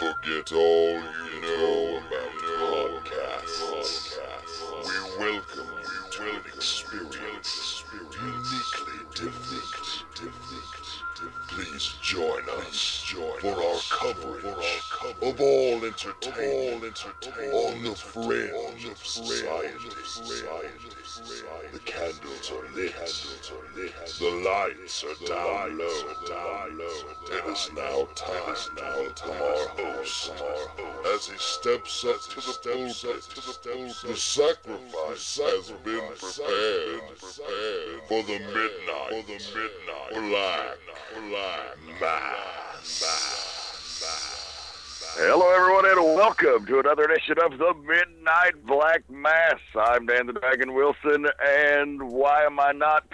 forget all you know about podcasts. We welcome you to an experience uniquely different. Please join us join for our coverage of all entertainment on the fringe of society. The candles are lit, the lights are down low. It is now time to welcome our host as he steps up to the pulpit. The sacrifice has been prepared for the midnight, for the midnight black. Hello, everyone, and welcome to another edition of the Midnight Black Mass. I'm Dan the Dragon Wilson, and why am I not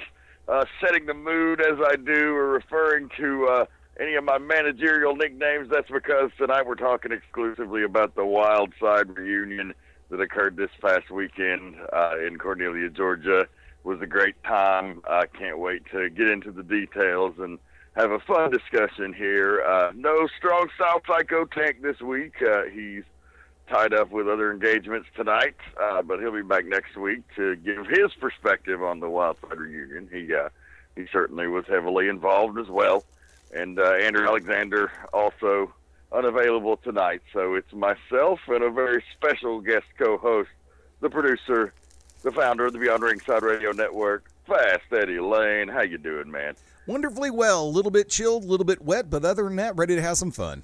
uh, setting the mood as I do or referring to uh, any of my managerial nicknames? That's because tonight we're talking exclusively about the Wild Side reunion that occurred this past weekend uh, in Cornelia, Georgia. It was a great time. I can't wait to get into the details and have a fun discussion here. Uh, no strong style Psycho Tank this week. Uh, he's tied up with other engagements tonight, uh, but he'll be back next week to give his perspective on the Wildside reunion. He uh, he certainly was heavily involved as well, and uh, Andrew Alexander also unavailable tonight. So it's myself and a very special guest co-host, the producer, the founder of the Beyond Ringside Radio Network, Fast Eddie Layne. How you doing, man? Wonderfully well. A little bit chilled, a little bit wet, but other than that, ready to have some fun.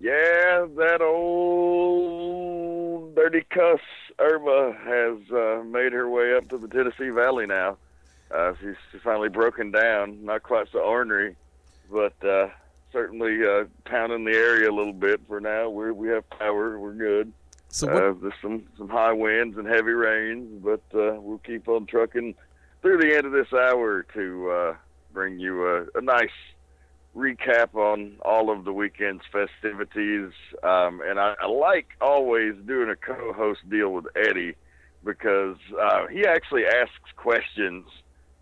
Yeah, that old dirty cuss Irma has uh, made her way up to the Tennessee Valley now. Uh, she's, she's finally broken down, not quite so ornery, but uh, certainly uh, pounding the area a little bit for now. We we have power, we're good. So what, Uh, there's some some high winds and heavy rains, but uh, we'll keep on trucking through the end of this hour to uh, bring you a, a nice recap on all of the weekend's festivities. Um, and I, I like always doing a co-host deal with Eddie because uh, he actually asks questions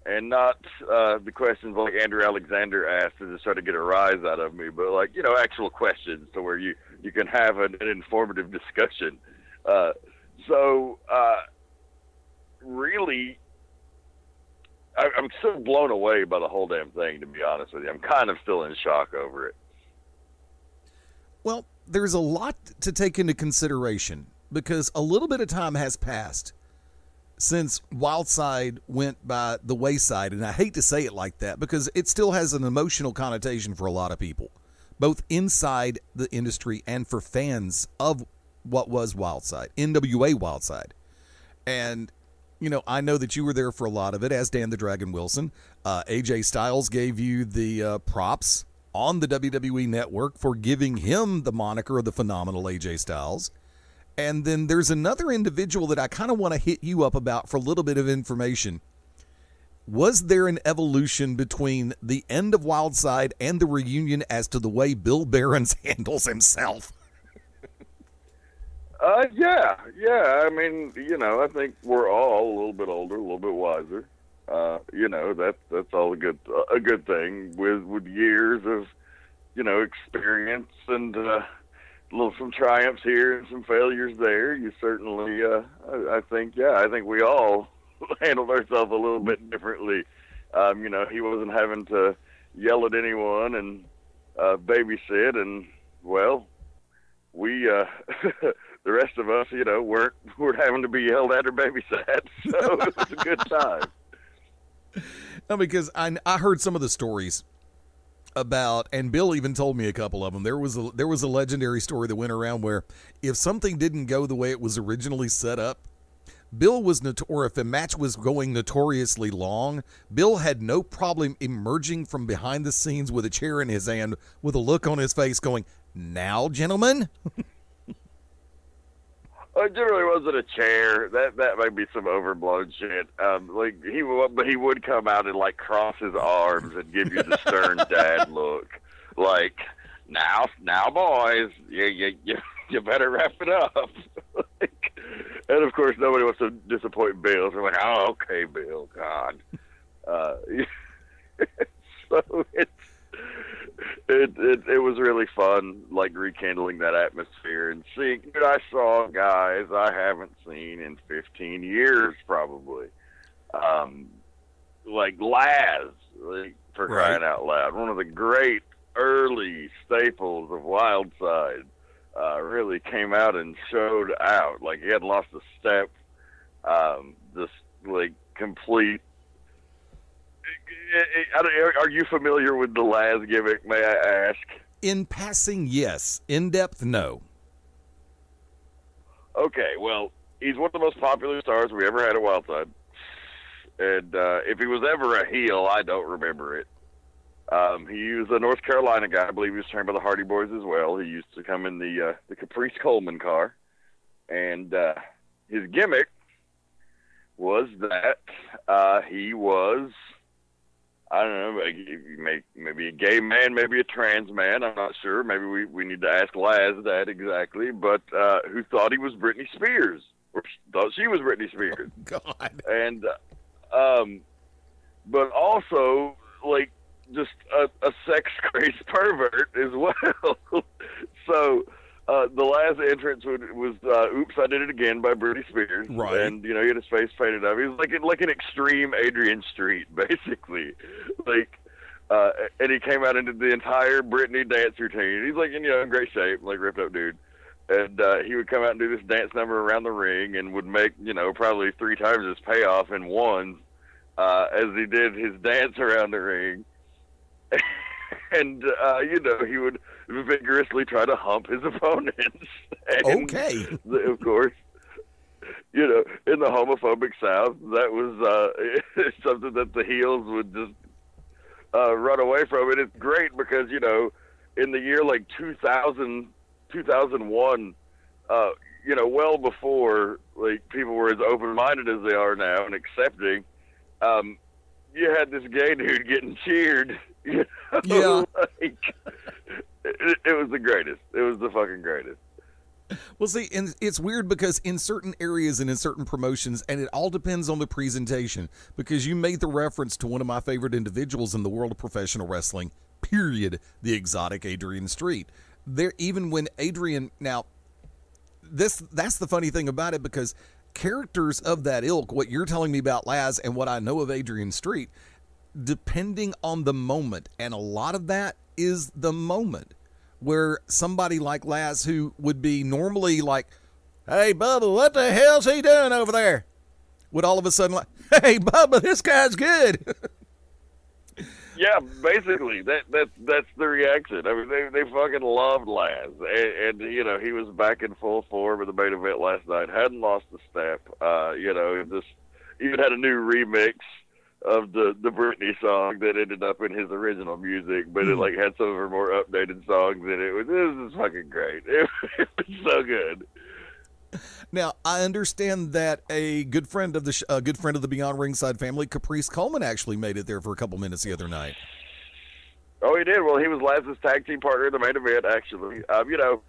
and not uh, the questions like Andrew Alexander asked to just try to get a rise out of me, but like you know actual questions to where you you can have an, an informative discussion. Uh, so uh, really, I, I'm still blown away by the whole damn thing. To be honest with you, I'm kind of still in shock over it. well, there's a lot to take into consideration because a little bit of time has passed since Wildside went by the wayside. And I hate to say it like that because it still has an emotional connotation for a lot of people, both inside the industry and for fans of what was Wildside, NWA Wildside. And, you know, I know that you were there for a lot of it, as Dan the Dragon Wilson. Uh, AJ Styles gave you the uh, props on the WWE network for giving him the moniker of the phenomenal AJ Styles. And then there's another individual that I kind of want to hit you up about for a little bit of information. Was there an evolution between the end of Wildside and the reunion as to the way Bill Behrens handles himself? Uh, yeah, yeah. I mean, you know, I think we're all a little bit older, a little bit wiser. Uh, you know, that's that's all a good a good thing with with years of you know experience and uh, little some triumphs here and some failures there. You certainly, uh, I, I think, yeah, I think we all handled ourselves a little bit differently. Um, you know, he wasn't having to yell at anyone and uh, babysit, and well, we uh, the rest of us, you know, weren't weren't having to be yelled at or babysat, so it was a good time. No, because I I heard some of the stories about, and Bill even told me a couple of them. There was a there was a legendary story that went around where if something didn't go the way it was originally set up, Bill was notor- or if a match was going notoriously long, Bill had no problem emerging from behind the scenes with a chair in his hand, with a look on his face, going, "Now, gentlemen." Uh, It generally wasn't a chair. That that might be some overblown shit. Um, like he would, but he would come out and like cross his arms and give you the stern dad look, like now, now, boys, you you you, you better wrap it up. like, and of course, nobody wants to disappoint Bill. So we're like, oh, okay, Bill, God. Uh, so it's it, it it was really fun, like rekindling that atmosphere and seeing. Dude, I saw guys I haven't seen in 15 years, probably. Um, like Laz, like, for Right. crying out loud, one of the great early staples of Wildside. Uh, really came out and showed out. Like he had lost a step. Um, just like complete. Are you familiar with the Laz gimmick? May I ask? In passing, yes. In depth, no. Okay, well, he's one of the most popular stars we ever had at Wildside. And uh, if he was ever a heel, I don't remember it. Um, he was a North Carolina guy. I believe he was trained by the Hardy Boys as well. He used to come in the uh, the Caprice Coleman car, and uh, his gimmick was that uh, he was I don't know, like, he may- maybe a gay man, maybe a trans man. I'm not sure. Maybe we, we need to ask Laz that exactly. But uh, who thought he was Britney Spears, or thought she was Britney Spears, God. and uh, um, but also like just a, a sex crazed pervert as well. so. Uh, the last entrance would, was uh, "Oops, I Did It Again" by Britney Spears, Right. and you know he had his face painted up. He was like like an extreme Adrian Street, basically. Like, uh, and he came out and did the entire Britney dance routine. He's like in you know in great shape, like ripped up dude. And uh, he would come out and do this dance number around the ring, and would make you know probably three times his payoff in ones uh, as he did his dance around the ring. and uh, you know he would vigorously try to hump his opponents. and Okay. of course, you know, in the homophobic South, that was uh, something that the heels would just uh, run away from. And it's great because, you know, in the year like 2000, 2001, uh, you know, well before like people were as open-minded as they are now and accepting, um, you had this gay dude getting cheered. You know? Yeah. like, it, it was the greatest. It was the fucking greatest. Well, see, and it's weird because in certain areas and in certain promotions, and it all depends on the presentation. Because you made the reference to one of my favorite individuals in the world of professional wrestling, period, the exotic Adrian Street. There, even when Adrian, now, this that's the funny thing about it because characters of that ilk, what you're telling me about Laz and what I know of Adrian Street, depending on the moment, and a lot of that is the moment where somebody like Laz, who would be normally like, "Hey, Bubba, what the hell's he doing over there?" would all of a sudden like, "Hey, Bubba, this guy's good." Yeah, basically that that that's the reaction. I mean, they they fucking loved Laz, and, and you know he was back in full form in the main event last night. Hadn't lost a step. Uh, you know, he just even had a new remix of the the Britney song that ended up in his original music, but it like had some of her more updated songs in it. It was this is fucking great. It, it was so good. now, I understand that a good friend of the sh- a good friend of the Beyond Ringside family, Caprice Coleman, actually made it there for a couple minutes the other night. Oh, he did. Well, he was Laz's tag team partner in the main event, actually. Um, you know,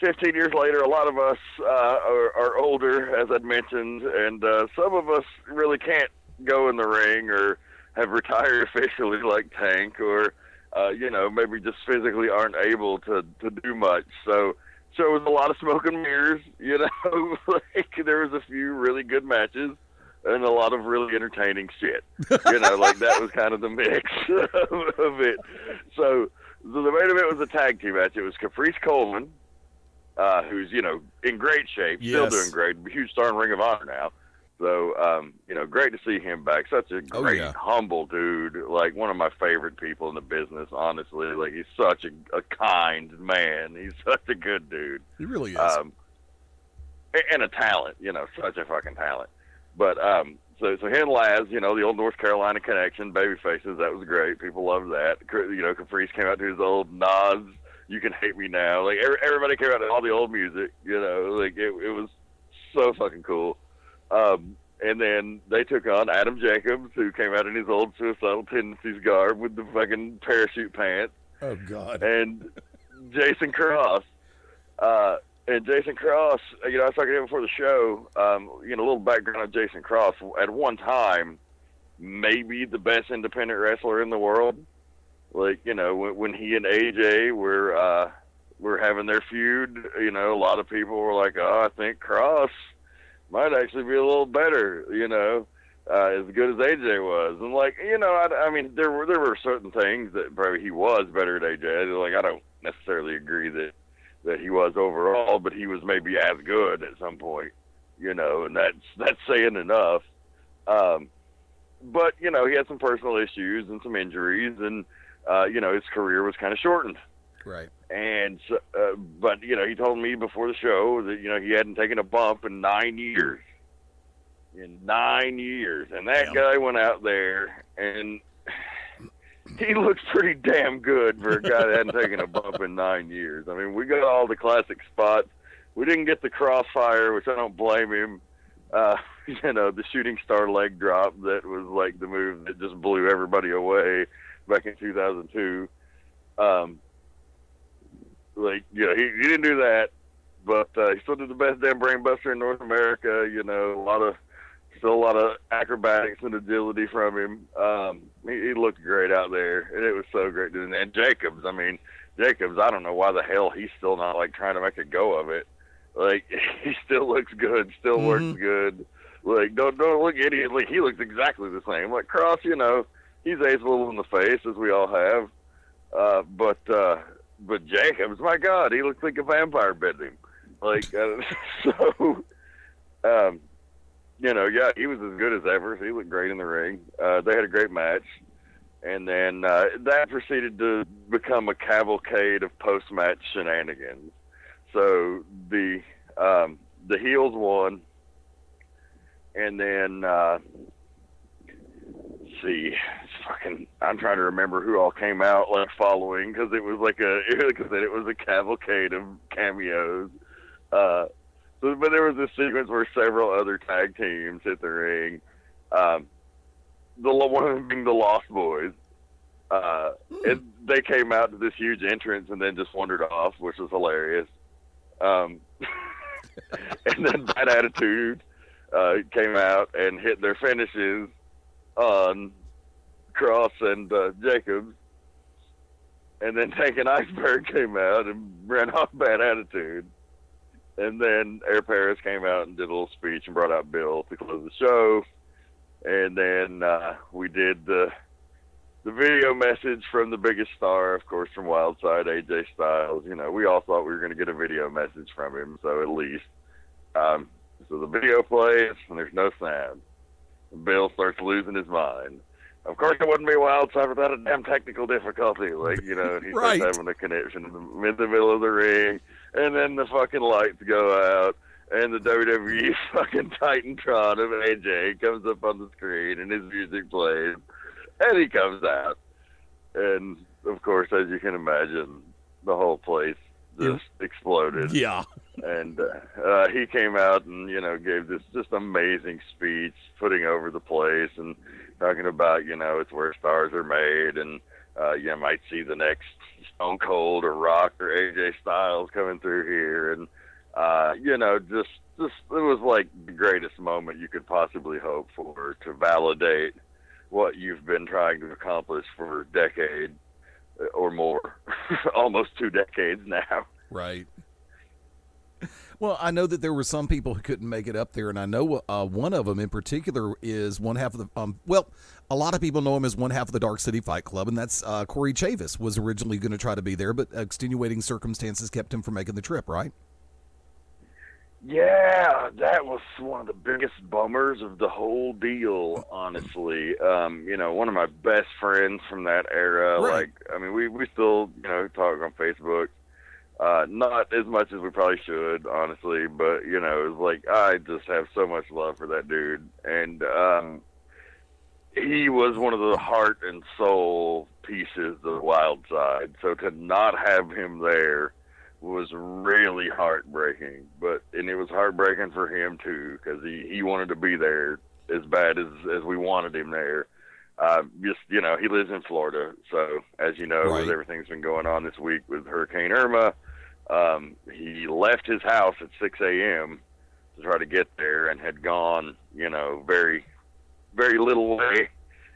15 years later, a lot of us uh, are, are older, as I'd mentioned, and uh, some of us really can't go in the ring or have retired officially, like Tank, or, uh, you know, maybe just physically aren't able to, to do much. So, so it was a lot of smoke and mirrors, you know. like, there was a few really good matches and a lot of really entertaining shit. You know, like that was kind of the mix of, it. So, so the main event was a tag team match. It was Caprice Coleman, uh, who's you know in great shape, still doing great, huge star in Ring of Honor now. So, um, you know, great to see him back. Such a Oh, great, yeah. humble dude. Like one of my favorite people in the business. Honestly, like he's such a, a kind man. He's such a good dude He really is. um, and a talent, you know, such a fucking talent. But um, so so him and Laz, you know, the old North Carolina connection, baby faces, that was great. People loved that. You know, Caprice came out to his old Nas. You can hate me now. Like every, everybody came out to all the old music. You know, like it, it was so fucking cool. Um, and then they took on Adam Jacobs, who came out in his old suicidal tendencies garb with the fucking parachute pants oh God. and Jason Cross. Uh, and Jason Cross, you know, I was talking to him before the show. Um, you know, a little background on Jason Cross. At one time, maybe the best independent wrestler in the world. Like you know when, when he and AJ were uh, were having their feud, you know a lot of people were like, oh, I think Cross might actually be a little better, you know, uh, as good as AJ was. And like you know, I, I mean there were there were certain things that probably he was better than AJ. Like I don't necessarily agree that that he was overall, but he was maybe as good at some point, you know, and that's that's saying enough. Um, but you know, he had some personal issues and some injuries, and uh, you know, his career was kind of shortened. Right. And so, uh, but you know, he told me before the show that you know he hadn't taken a bump in nine years. In nine years, and that Yeah. guy went out there and he looks pretty damn good for a guy that hadn't taken a bump in nine years. I mean, we got all the classic spots. We didn't get the crossfire, which I don't blame him. Uh, you know, the shooting star leg drop that was like the move that just blew everybody away back in 2002. Um, like, you know, he, he didn't do that, but uh, he still did the best damn brain buster in North America. You know, a lot of still a lot of acrobatics and agility from him. Um, he, he looked great out there, and it was so great. And, and Jacobs, I mean, Jacobs, I don't know why the hell he's still not like trying to make a go of it. Like he still looks good, still Mhm. works good. Like don't don't look idiot. Like he looks exactly the same. Like Cross, you know, he's aged a little in the face as we all have. Uh, but uh, but Jacobs, my God, he looks like a vampire bit him. Like uh, so. Um, you know, yeah, he was as good as ever. He looked great in the ring. Uh, they had a great match, and then uh, that proceeded to become a cavalcade of post-match shenanigans. So the um, the heels won, and then uh, see, fucking, I'm trying to remember who all came out like following because it was like a said, it was a cavalcade of cameos. Uh, so, but there was this sequence where several other tag teams hit the ring. Um, the one of them being the Lost Boys. Uh, and they came out to this huge entrance and then just wandered off, which was hilarious. Um, and then Bad Attitude uh, came out and hit their finishes on Cross and uh, Jacobs. And then Tank and Iceberg came out and ran off Bad Attitude. And then Air Paris came out and did a little speech and brought out Bill to close the show. And then uh, we did the the video message from the biggest star, of course, from Wildside, AJ Styles. You know, we all thought we were going to get a video message from him, so at least. Um, so the video plays, and there's no sound. Bill starts losing his mind. Of course, it wouldn't be wild side without a damn technical difficulty. Like, you know, he Right. starts having a connection in the, in the middle of the ring, and then the fucking lights go out, and the WWE fucking Titantron of AJ comes up on the screen, and his music plays and he comes out, and of course, as you can imagine, the whole place just exploded. Yeah. And uh, uh, he came out and you know gave this just amazing speech, putting over the place and talking about you know it's where stars are made, and uh, you might see the next Stone Cold or Rock or AJ Styles coming through here, and uh, you know just just it was like the greatest moment you could possibly hope for to validate what you've been trying to accomplish for a decade or more, almost two decades now. Right. Well, I know that there were some people who couldn't make it up there, and I know uh, one of them in particular is one half of the. Um, well, a lot of people know him as one half of the Dark City Fight Club, and that's uh, Corey Chavis. Was originally going to try to be there, but extenuating circumstances kept him from making the trip. Right? Yeah, that was one of the biggest bummers of the whole deal, honestly. Um, you know, one of my best friends from that era. Right. Like, I mean, we we still you know talk on Facebook. Uh, not as much as we probably should, honestly, but you know, it's like I just have so much love for that dude, and um, he was one of the heart and soul pieces of Wild Side. So to not have him there was really heartbreaking. But and it was heartbreaking for him too because he he wanted to be there as bad as as we wanted him there. Uh, just you know, he lives in Florida, so as you know, Right. with everything that's been going on this week with Hurricane Irma, um, he left his house at 6 a.m. to try to get there, and had gone, you know, very, very little way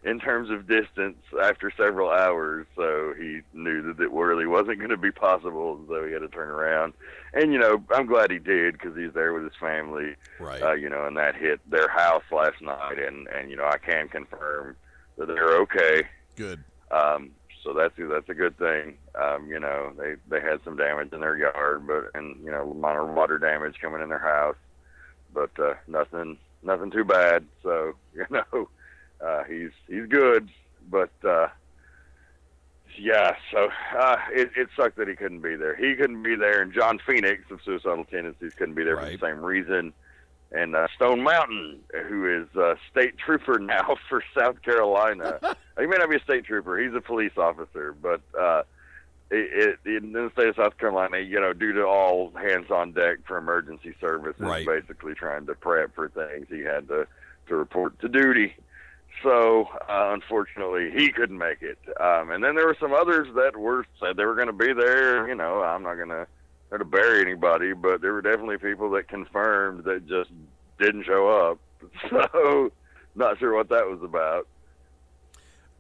in terms of distance after several hours. So he knew that it really wasn't going to be possible, so he had to turn around. And you know, I'm glad he did because he's there with his family. Right. Uh, you know, and that hit their house last night, and and you know, I can confirm that they're okay. Good. Um, so that's that's a good thing. Um, you know, they they had some damage in their yard, but and you know, minor water damage coming in their house, but uh, nothing nothing too bad. So you know, uh, he's he's good, but uh, yeah. So uh, it it sucked that he couldn't be there. He couldn't be there, and John Phoenix of Suicidal Tendencies couldn't be there Right. for the same reason. And uh, Stone Mountain, who is a state trooper now for South Carolina. he may not be a state trooper; he's a police officer, but uh, it, it, in the state of South Carolina, you know, due to all hands on deck for emergency services, Right. basically trying to prep for things, he had to to report to duty. So uh, unfortunately, he couldn't make it. Um, and then there were some others that were said they were going to be there. You know, I'm not going to to bury anybody, but there were definitely people that confirmed that just didn't show up. So not sure what that was about.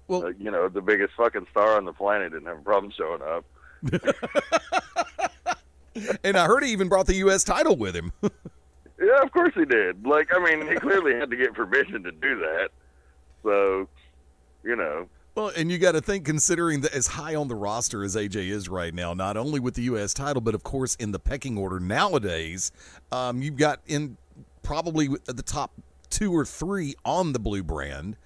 Well, Uh, you know, the biggest fucking star on the planet didn't have a problem showing up. and I heard he even brought the U.S. title with him. Yeah, of course he did. Like, I mean, he clearly had to get permission to do that. So, you know, Well, and you got to think, considering that as high on the roster as AJ is right now, not only with the U.S. title, but of course in the pecking order nowadays, um, you've got in probably the top two or three on the blue brand.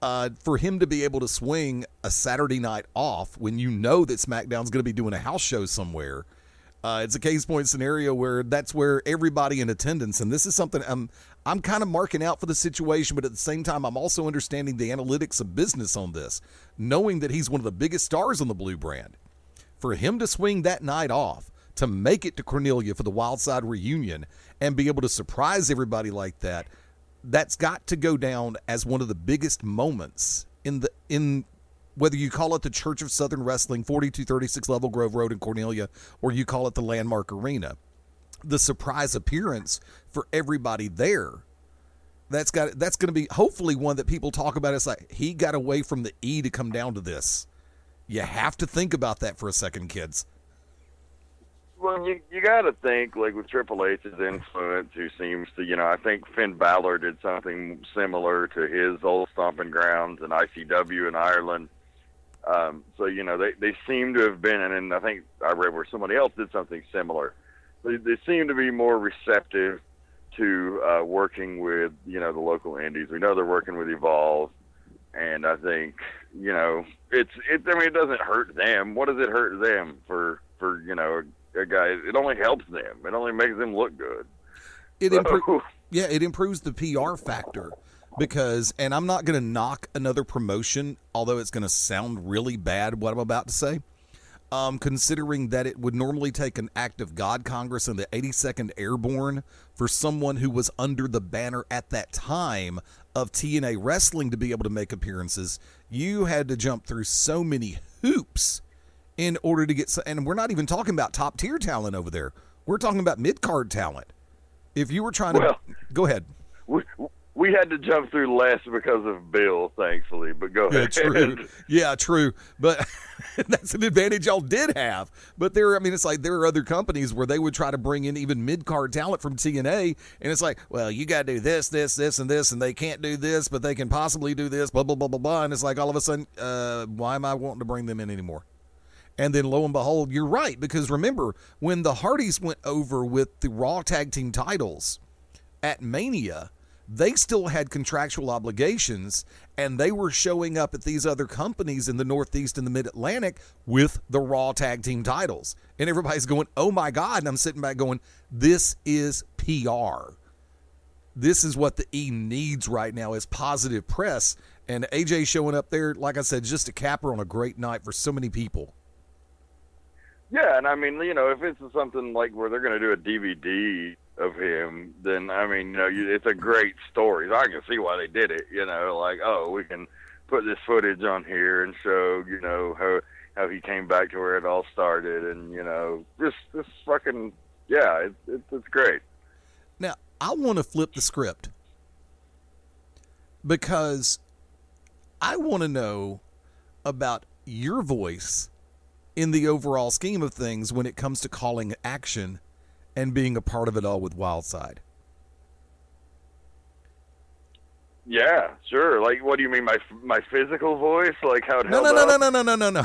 Uh, for him to be able to swing a Saturday night off when you know that SmackDown's going to be doing a house show somewhere, uh, it's a case point scenario where that's where everybody in attendance, and this is something I'm I'm kind of marking out for the situation, but at the same time, I'm also understanding the analytics of business on this, knowing that he's one of the biggest stars on the blue brand. For him to swing that night off, to make it to Cornelia for the Wild Side reunion, and be able to surprise everybody like that, that's got to go down as one of the biggest moments in the in whether you call it the Church of Southern Wrestling, 4236 Level Grove Road in Cornelia, or you call it the Landmark Arena. The surprise appearance for everybody there. That's got that's going to be hopefully one that people talk about. It's like he got away from the E to come down to this. You have to think about that for a second, kids. well, you you got to think like with Triple H's influence, who seems to, you know, I think Finn Balor did something similar to his old stomping grounds in ICW in Ireland. Um, so you know they they seem to have been, and, I think I read where somebody else did something similar. They, they seem to be more receptive to uh, working with you know the local indies. We know they're working with Evolve, and I think you know it's it. I mean, it doesn't hurt them. What does it hurt them for for you know a, a guy? It only helps them. It only makes them look good. It So- impro- yeah, it improves the PR factor because, and I'm not going to knock another promotion, although it's going to sound really bad what I'm about to say. Um, considering that it would normally take an act of God Congress and the 82nd Airborne for someone who was under the banner at that time of TNA Wrestling to be able to make appearances, you had to jump through so many hoops in order to get. And we're not even talking about top tier talent over there. We're talking about mid card talent. If you were trying to Well- go ahead, we we had to jump through less because of Bill, thankfully. But go yeah, ahead. true, yeah, true, but that's an advantage y'all did have. But there, I mean, it's like there are other companies where they would try to bring in even mid card talent from TNA, and it's like, well, you got to do this, this, this, and this, and they can't do this, but they can possibly do this, blah blah blah blah blah, and it's like all of a sudden, uh, why am I wanting to bring them in anymore? And then lo and behold, you're right because remember when the Hardys went over with the Raw Tag Team titles at Mania, they still had contractual obligations and they were showing up at these other companies in the Northeast and the Mid Atlantic with the Raw Tag Team titles. And everybody's going, oh my God. And I'm sitting back going, this is PR. This is what the E needs right now is positive press. And AJ showing up there, like I said, just a capper on a great night for so many people. Yeah, and I mean, you know, if it's something like where they're going to do a DVD of him, then I mean, you know, you, it's a great story. So I can see why they did it. You know, like oh, we can put this footage on here and show, you know, how how he came back to where it all started, and you know, just this fucking yeah, it's it's, it's great. Now, I want to flip the script because I want to know about your voice in the overall scheme of things when it comes to calling action and being a part of it all with Wildside. Yeah, sure. Like, what do you mean, my my physical voice? Like how it No, no, no, no, no, no, no, no, no.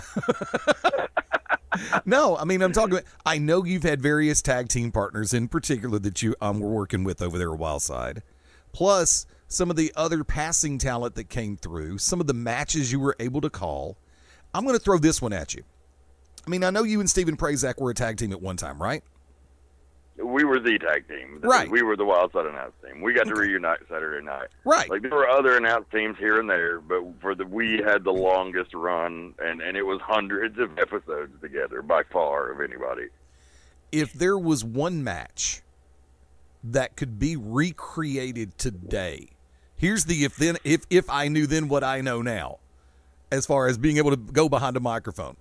no, I mean I'm talking. About, I know you've had various tag team partners in particular that you um were working with over there at Wildside, plus some of the other passing talent that came through, some of the matches you were able to call. I'm going to throw this one at you. I mean, I know you and Stephen Prazak were a tag team at one time, right? We were the tag team. Right. We were the Wild Side announce team. We got to reunite Saturday night. Right. Like there were other announce teams here and there, but for the we had the longest run, and and it was hundreds of episodes together by far of anybody. if there was one match that could be recreated today, here's the if then if if I knew then what I know now, as far as being able to go behind a microphone.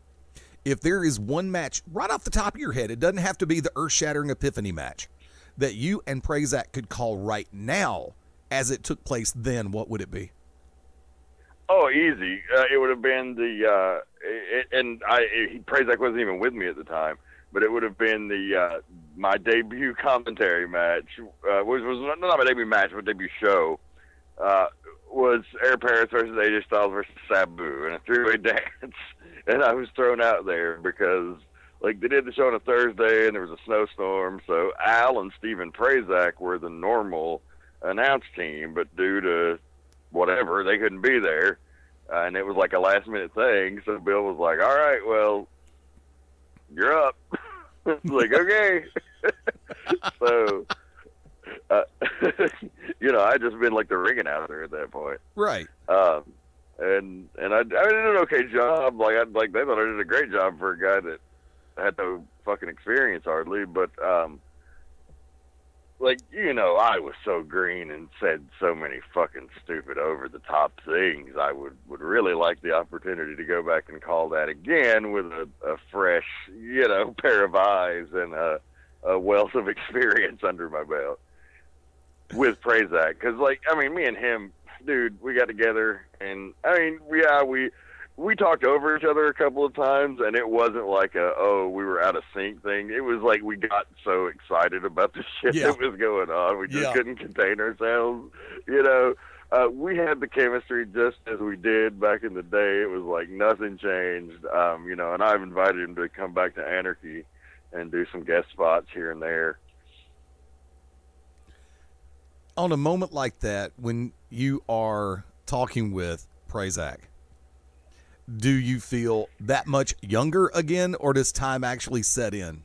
If there is one match right off the top of your head, it doesn't have to be the earth shattering epiphany match that you and Prazak could call right now as it took place then, what would it be? Oh, easy. Uh, it would have been the uh, and I Prazak wasn't even with me at the time, but it would have been the uh, my debut commentary match, uh, which was not my debut match, but debut show. Uh, was Air Paris versus AJ Styles versus Sabu in a three-way dance, and I was thrown out there because like they did the show on a Thursday and there was a snowstorm, so Al and Steven Prazak were the normal announce team, but due to whatever, they couldn't be there. Uh, and it was like a last minute thing. So Bill was like, all right, well, you're up. It's like, okay. so, uh, you know, I just been like the ring announcer at that point. Right. Um, and and I, I did an okay job. Like I like they thought I did a great job for a guy that had no fucking experience hardly. But um, like you know, I was so green and said so many fucking stupid over the top things. I would would really like the opportunity to go back and call that again with a, a fresh, you know, pair of eyes and a, a wealth of experience under my belt with Prazak. Because like I mean, me and him dude, we got together, and I mean, yeah, we we talked over each other a couple of times, and it wasn't like a oh we were out of sync thing. It was like we got so excited about the shit Yeah. that was going on, we just Yeah. couldn't contain ourselves. You know, uh, we had the chemistry just as we did back in the day. It was like nothing changed. Um, you know, and I've invited him to come back to Anarchy and do some guest spots here and there. On a moment like that, when you are talking with Prazak, do you feel that much younger again, or does time actually set in?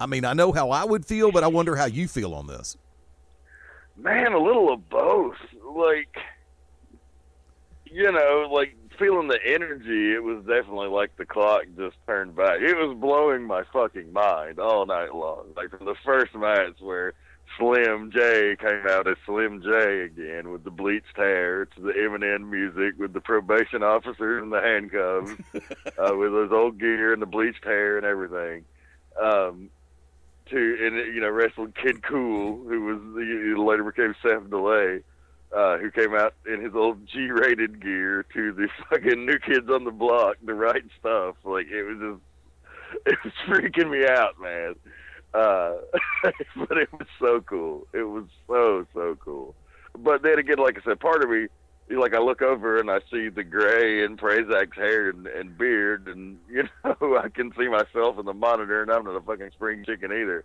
I mean, I know how I would feel, but I wonder how you feel on this. Man, a little of both. Like, you know, like feeling the energy. It was definitely like the clock just turned back. It was blowing my fucking mind all night long. Like from the first match where Slim J came out as Slim J again with the bleached hair to the Eminem music with the probation officers and the handcuffs, uh, with his old gear and the bleached hair and everything. Um, to and you know wrestled Kid Cool, who was the later became Seth Delay, uh, who came out in his old G-rated gear to the fucking New Kids on the Block, the right stuff. Like it was just, it was freaking me out, man. But it was so cool. It was so so cool. But then again, like I said, part of me like I look over and I see the gray in Prazak's hair and, and beard, and you know I can see myself in the monitor, and I'm not a fucking spring chicken either.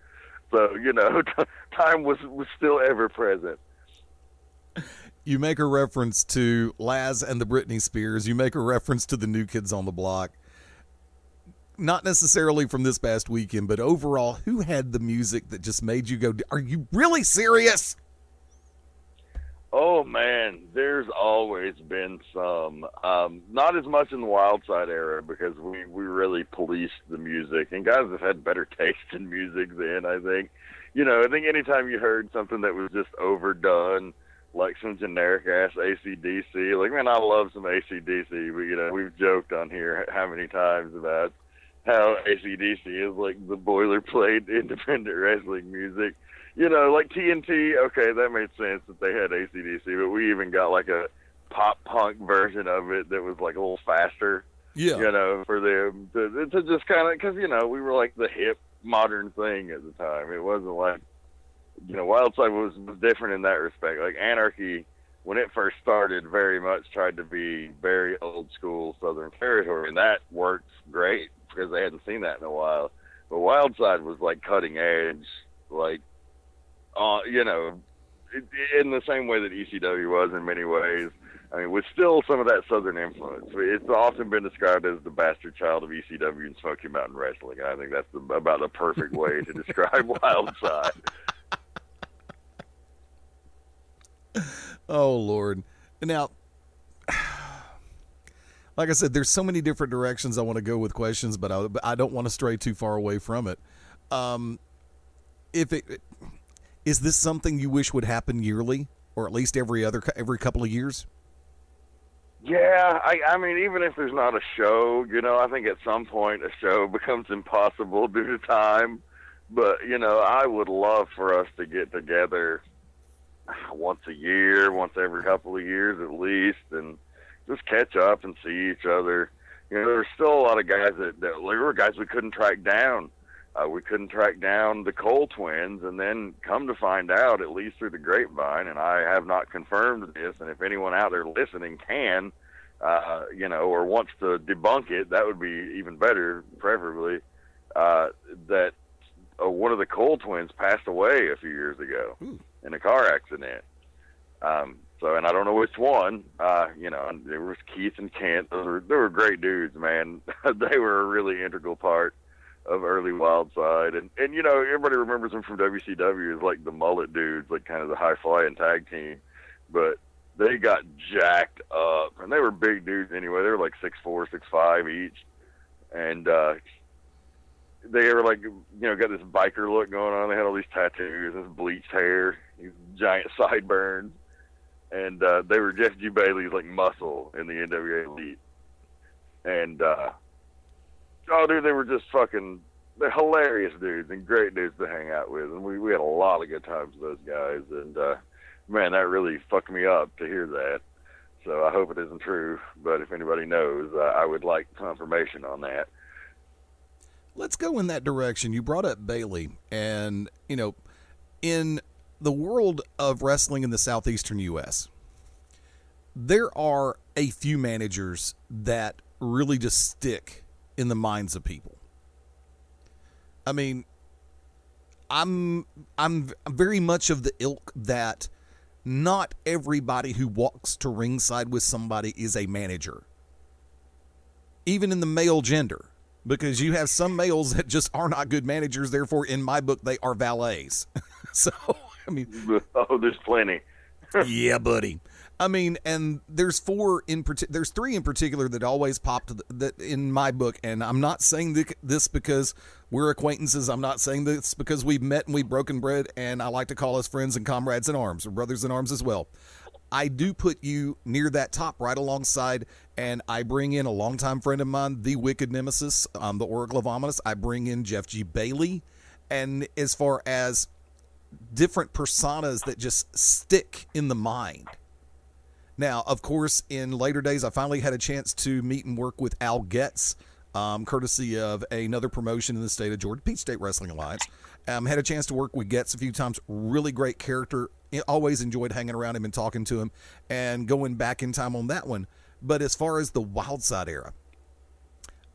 So you know, t- time was was still ever present. You make a reference to Laz and the Britney Spears. You make a reference to the New Kids on the Block. Not necessarily from this past weekend, but overall, who had the music that just made you go, Are you really serious? Oh man, there's always been some. Um, not as much in the Wild Side era because we we really policed the music, and guys have had better taste in music then. I think, you know, I think anytime you heard something that was just overdone, like some generic ass ACDC, like man, I love some ACDC, but you know, we've joked on here how many times about how ACDC is like the boilerplate independent wrestling music you know, like TNT, okay, that made sense that they had ACDC, but we even got like a pop punk version of it that was like a little faster. Yeah. You know, for them to, to just kind of because you know we were like the hip modern thing at the time. It wasn't like you know Wildside was, was different in that respect. Like Anarchy, when it first started, very much tried to be very old school Southern territory, and that worked great because they hadn't seen that in a while. But Wildside was like cutting edge, like uh, you know, in the same way that ECW was in many ways. I mean, with still some of that Southern influence. It's often been described as the bastard child of ECW and Smoky Mountain Wrestling. I think that's the, about the perfect way to describe Wildside. Oh Lord. Now, like I said, there's so many different directions I want to go with questions, but I, I don't want to stray too far away from it. Um, if it is this something you wish would happen yearly, or at least every other every couple of years? Yeah, I, I mean, even if there's not a show, you know, I think at some point a show becomes impossible due to time. But you know, I would love for us to get together once a year, once every couple of years at least, and just catch up and see each other. You know, there's still a lot of guys that, that there were guys we couldn't track down. Uh, we couldn't track down the Cole twins, and then come to find out, at least through the grapevine, and I have not confirmed this. And if anyone out there listening can, uh, you know, or wants to debunk it, that would be even better, preferably. Uh, that uh, one of the Cole twins passed away a few years ago in a car accident. Um, so, and I don't know which one. Uh, you know, there was Keith and Kent. Those were they were great dudes, man. they were a really integral part of early Wildside, and and you know everybody remembers them from WCW as like the mullet dudes, like kind of the high flying tag team, but they got jacked up, and they were big dudes anyway. They were like six four, six five each, and uh, they were like you know got this biker look going on. They had all these tattoos, this bleached hair, these giant sideburns, and uh, they were Jeff G Bailey's like muscle in the NWA Elite, and uh, oh dude, they were just fucking they're hilarious dudes and great dudes to hang out with, and we we had a lot of good times with those guys, and uh, man, that really fucked me up to hear that. So I hope it isn't true, but if anybody knows, uh, I would like confirmation on that. Let's go in that direction. You brought up Bailey, and you know, in the world of wrestling in the southeastern U.S., there are a few managers that really just stick in the minds of people. I mean, I'm I'm very much of the ilk that not everybody who walks to ringside with somebody is a manager. Even in the male gender, because you have some males that just are not good managers. Therefore, in my book, they are valets. so, I mean, oh, there's plenty. yeah, buddy. I mean, and there's four in particular. There's three in particular that always popped that in my book, and I'm not saying this because we're acquaintances. I'm not saying this because we've met and we've broken bread, and I like to call us friends and comrades in arms, or brothers in arms as well. I do put you near that top, right alongside, and I bring in a longtime friend of mine, the Wicked Nemesis, um, the Oracle of Ominous. I bring in Jeff G. Bailey, and as far as different personas that just stick in the mind now, of course, in later days, I finally had a chance to meet and work with Al Getz, um, courtesy of another promotion in the state of Georgia, Peach State Wrestling Alliance. Um, had a chance to work with Getz a few times. Really great character. Always enjoyed hanging around him and talking to him and going back in time on that one. But as far as the Wild Side era,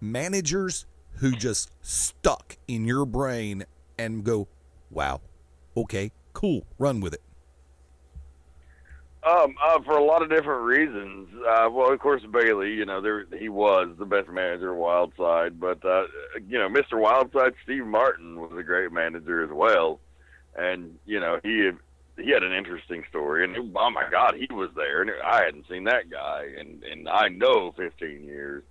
managers who just stuck in your brain and go, wow, okay, cool, run with it. Um, uh, for a lot of different reasons. Uh, well, of course, Bailey, you know, there he was the best manager of Wildside, but uh, you know, Mr. Wildside, Steve Martin was a great manager as well, and you know, he he had an interesting story, and oh my God, he was there, and I hadn't seen that guy, and and I know 15 years.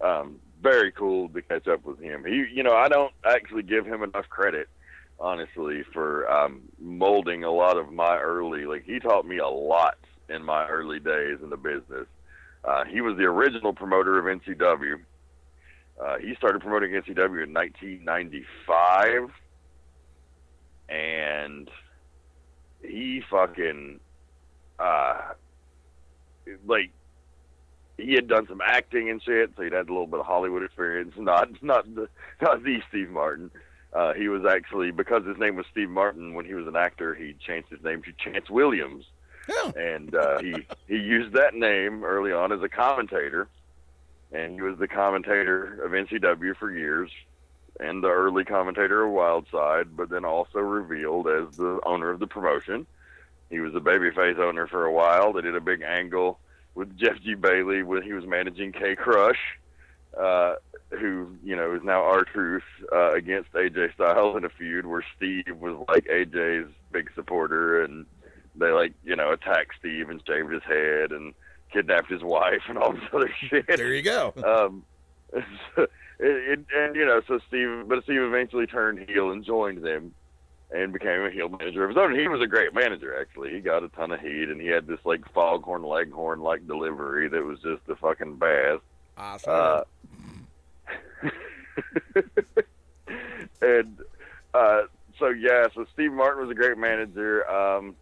Um, very cool to catch up with him. He, you know, I don't actually give him enough credit honestly, for um, molding a lot of my early. Like he taught me a lot in my early days in the business. Uh, he was the original promoter of NCW. Uh, he started promoting NCW in 1995, and he fucking uh, like he had done some acting and shit, so he'd had a little bit of Hollywood experience. Not not the not the Steve Martin. Uh, he was actually because his name was Steve Martin when he was an actor. He changed his name to Chance Williams, Yeah. and uh, he he used that name early on as a commentator, and he was the commentator of NCW for years, and the early commentator of Wildside, but then also revealed as the owner of the promotion. He was the babyface owner for a while. They did a big angle with Jeff G. Bailey when he was managing K-Krush, uh, who you know is now R-Truth uh, against AJ Styles in a feud where Steve was like AJ's big supporter, and they like you know attacked Steve and shaved his head and kidnapped his wife and all this other shit. There you go. Um, it, it, and you know, so Steve, but Steve eventually turned heel and joined them, and became a heel manager of his own. He was a great manager, actually. He got a ton of heat, and he had this like foghorn leghorn like delivery that was just the fucking best. Awesome. Uh, and uh, so yeah, so Steve Martin was a great manager. Um,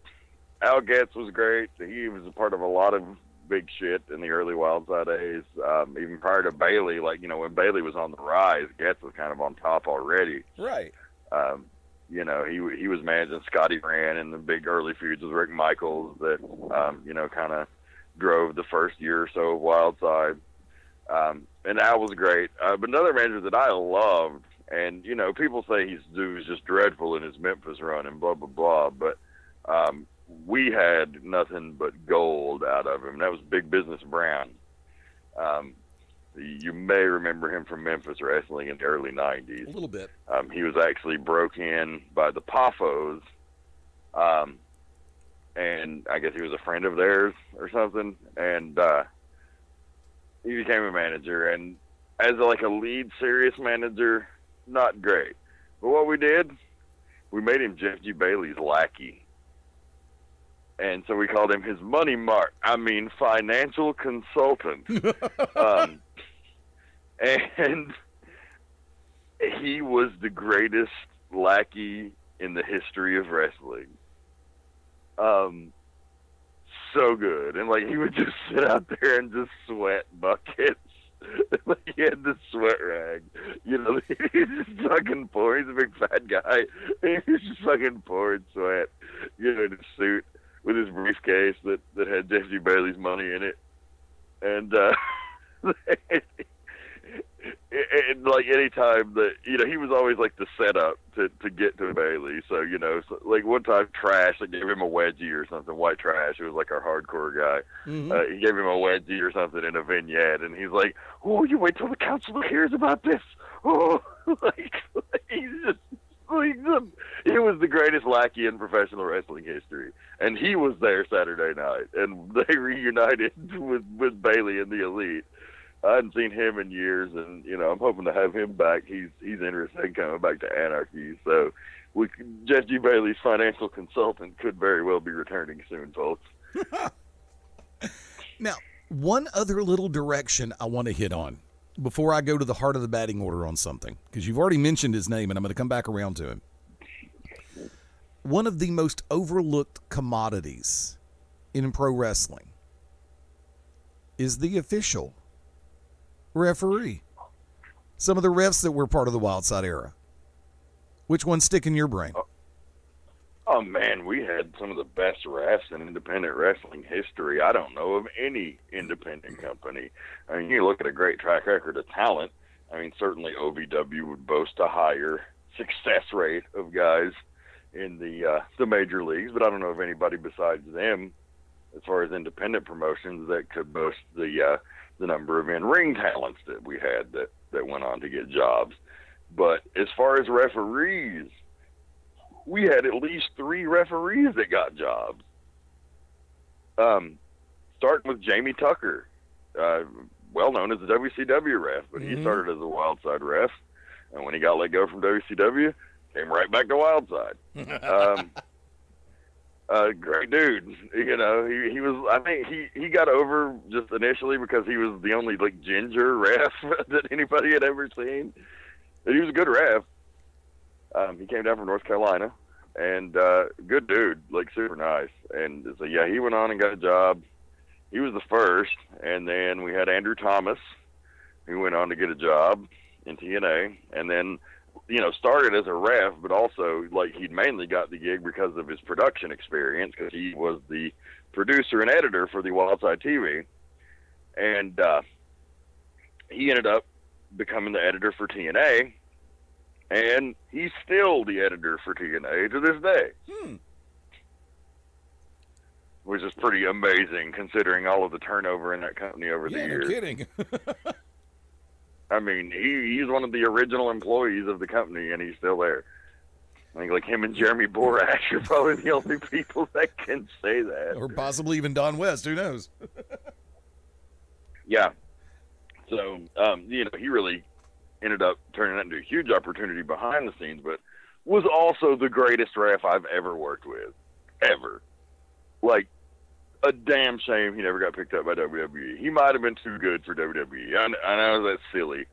Al Getz was great. He was a part of a lot of big shit in the early Wildside days. Um, even prior to Bailey, like you know when Bailey was on the rise, Getz was kind of on top already. right. Um, you know, he he was managing Scotty Rand in the big early feuds with Rick Michaels that um, you know kind of drove the first year or so of Wildside. Um, and Al was great. Uh, but another manager that I loved, and you know, people say he's he was just dreadful in his Memphis run and blah blah blah, but um, we had nothing but gold out of him. That was Big Business Brown. Um, you may remember him from Memphis wrestling in the early '90s. A little bit. Um, he was actually broke in by the Poffos, um, and I guess he was a friend of theirs or something. And uh, he became a manager, and as like a lead serious manager, not great. But what we did, we made him Jeff G. Bailey's lackey. And so we called him his money mark. I mean, financial consultant. um, and he was the greatest lackey in the history of wrestling. Um, so good, and like he would just sit out there and just sweat buckets. like he had the sweat rag, you know. He's just fucking pouring. He's a big fat guy. He's just fucking pouring sweat, you know, in his suit with his briefcase that that had G. Bailey's money in it, and uh, and like any time that you know he was always like the setup to to get to Bailey. So you know, so, like one time Trash, I gave him a wedgie or something. White Trash, who was like our hardcore guy. Mhm. Uh, he gave him a wedgie or something in a vignette, and he's like, "Oh, you wait till the council hears about this." Oh, like, he's just like he was the greatest lackey in professional wrestling history, and he was there Saturday night, and they reunited with with Bailey and the Elite. I hadn't seen him in years, and you know I'm hoping to have him back. He's he's interested in coming back to Anarchy, so we Jeff G. Bailey's financial consultant could very well be returning soon, folks. Now, one other little direction I want to hit on before I go to the heart of the batting order on something, because you've already mentioned his name and I'm going to come back around to him. One of the most overlooked commodities in pro wrestling is the official referee. Some of the refs that were part of the Wild Side era. Which one's stick in your brain? Oh man, we had some of the best refs in independent wrestling history. I don't know of any independent company. I mean, you look at a great track record of talent. I mean, certainly OVW would boast a higher success rate of guys in the uh, the major leagues, but I don't know of anybody besides them, as far as independent promotions, that could boast the uh, the number of in ring talents that we had that that went on to get jobs. But as far as referees, we had at least three referees that got jobs. Um, starting with Jamie Tucker, uh, well known as the WCW ref, but he Mhm. started as a Wildside ref, and when he got let go from WCW, came right back to Wildside. Um, uh, great dude. You know, he he was. I think he he got over just initially because he was the only like ginger ref that anybody had ever seen. But he was a good ref. Um, he came down from North Carolina, and uh, good dude, like super nice. And so yeah, he went on and got a job. he was the first, and then we had Andrew Thomas, who went on to get a job in TNA, and then you know started as a ref, but also like he'd mainly got the gig because of his production experience because he was the producer and editor for the Wildside TV, and uh, he ended up becoming the editor for TNA, and he's still the editor for TNA to this day. Hmm. Which is pretty amazing considering all of the turnover in that company over the Yeah, no years. kidding. I mean, he he's one of the original employees of the company, and he's still there. I think like him and Jeremy Borash are probably the only people that can say that. or possibly even Don West. Who knows? Yeah. So, um, you know, he really ended up turning that into a huge opportunity behind the scenes, but was also the greatest ref I've ever worked with, ever. Like, a damn shame he never got picked up by WWE. He might have been too good for WWE. I, I know that's silly,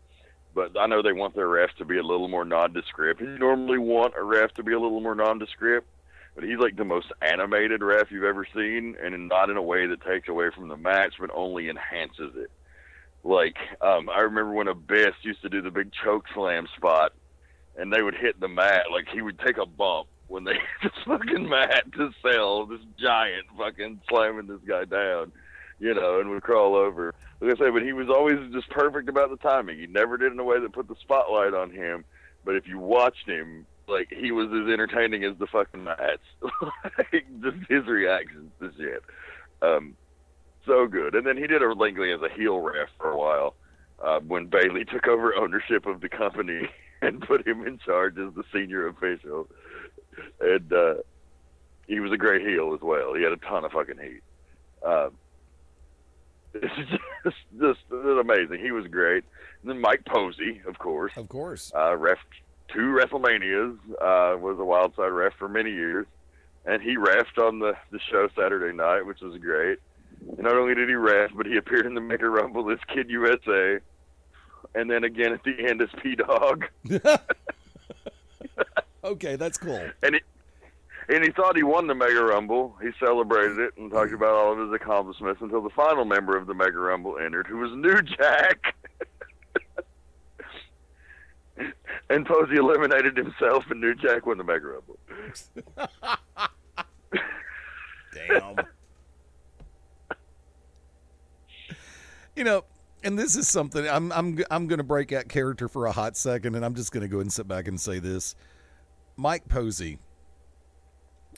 but I know they want their refs to be a little more nondescript. You normally want a ref to be a little more nondescript, but he's like the most animated ref you've ever seen, and not in a way that takes away from the match, but only enhances it. Like, um, I remember when Abyss used to do the big choke slam spot, and they would hit the mat. Like he would take a bump when they this fucking mat to sell this giant fucking slamming this guy down, you know, and would crawl over. Like I say, but he was always just perfect about the timing. He never did in a way that put the spotlight on him. But if you watched him, like he was as entertaining as the fucking mats. like, just his reactions to shit. Um, so good. And then he did a lengthy as a heel ref for a while uh, when Bailey took over ownership of the company and put him in charge as the senior official. And uh, he was a great heel as well. He had a ton of fucking heat. Um, it's just, just amazing. He was great. And then Mike Posey, of course, Of course. uh, ref two WrestleManias, uh, was a wild side ref for many years, and he refed on the the show Saturday night, which was great. And not only did he ref, but he appeared in the Mega Rumble as Kid USA, and then again at the end as P Dog, Okay, that's cool. and he. And he thought he won the Mega Rumble. He celebrated it and talked mm. about all of his accomplishments until the final member of the Mega Rumble entered, who was New Jack. and Posey eliminated himself, and New Jack won the Mega Rumble. Damn. you know, and this is something I'm I'm I'm going to break out character for a hot second, and I'm just going to go ahead and sit back and say this. Mike Posey,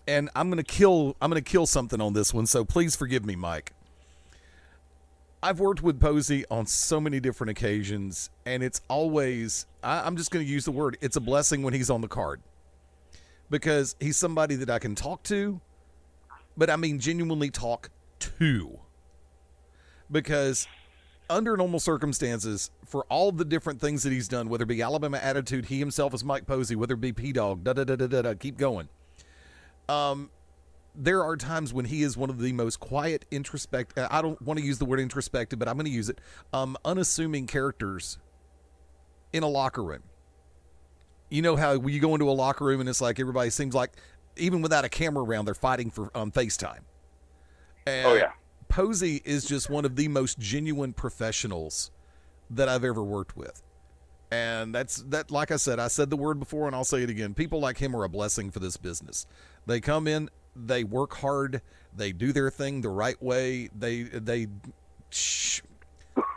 and I'm going to kill I'm going to kill something on this one, so please forgive me, Mike. I've worked with Posey on so many different occasions, and it's always I, I'm just going to use the word. It's a blessing when he's on the card because he's somebody that I can talk to, but I mean genuinely talk to. Because under normal circumstances, for all the different things that he's done, whether it be Alabama Attitude, he himself is Mike Posey, whether it be P Dog, da da da da da da, keep going. Um, there are times when he is one of the most quiet, introspect. I don't want to use the word introspective, but I'm going to use it. Um, unassuming characters in a locker room. You know how you go into a locker room and it's like everybody seems like, even without a camera around, they're fighting for um, FaceTime. And Oh, yeah. Posey is just one of the most genuine professionals that I've ever worked with. And that's that like I said, I said the word before and I'll say it again. People like him are a blessing for this business. They come in, they work hard, they do their thing the right way. They they shh,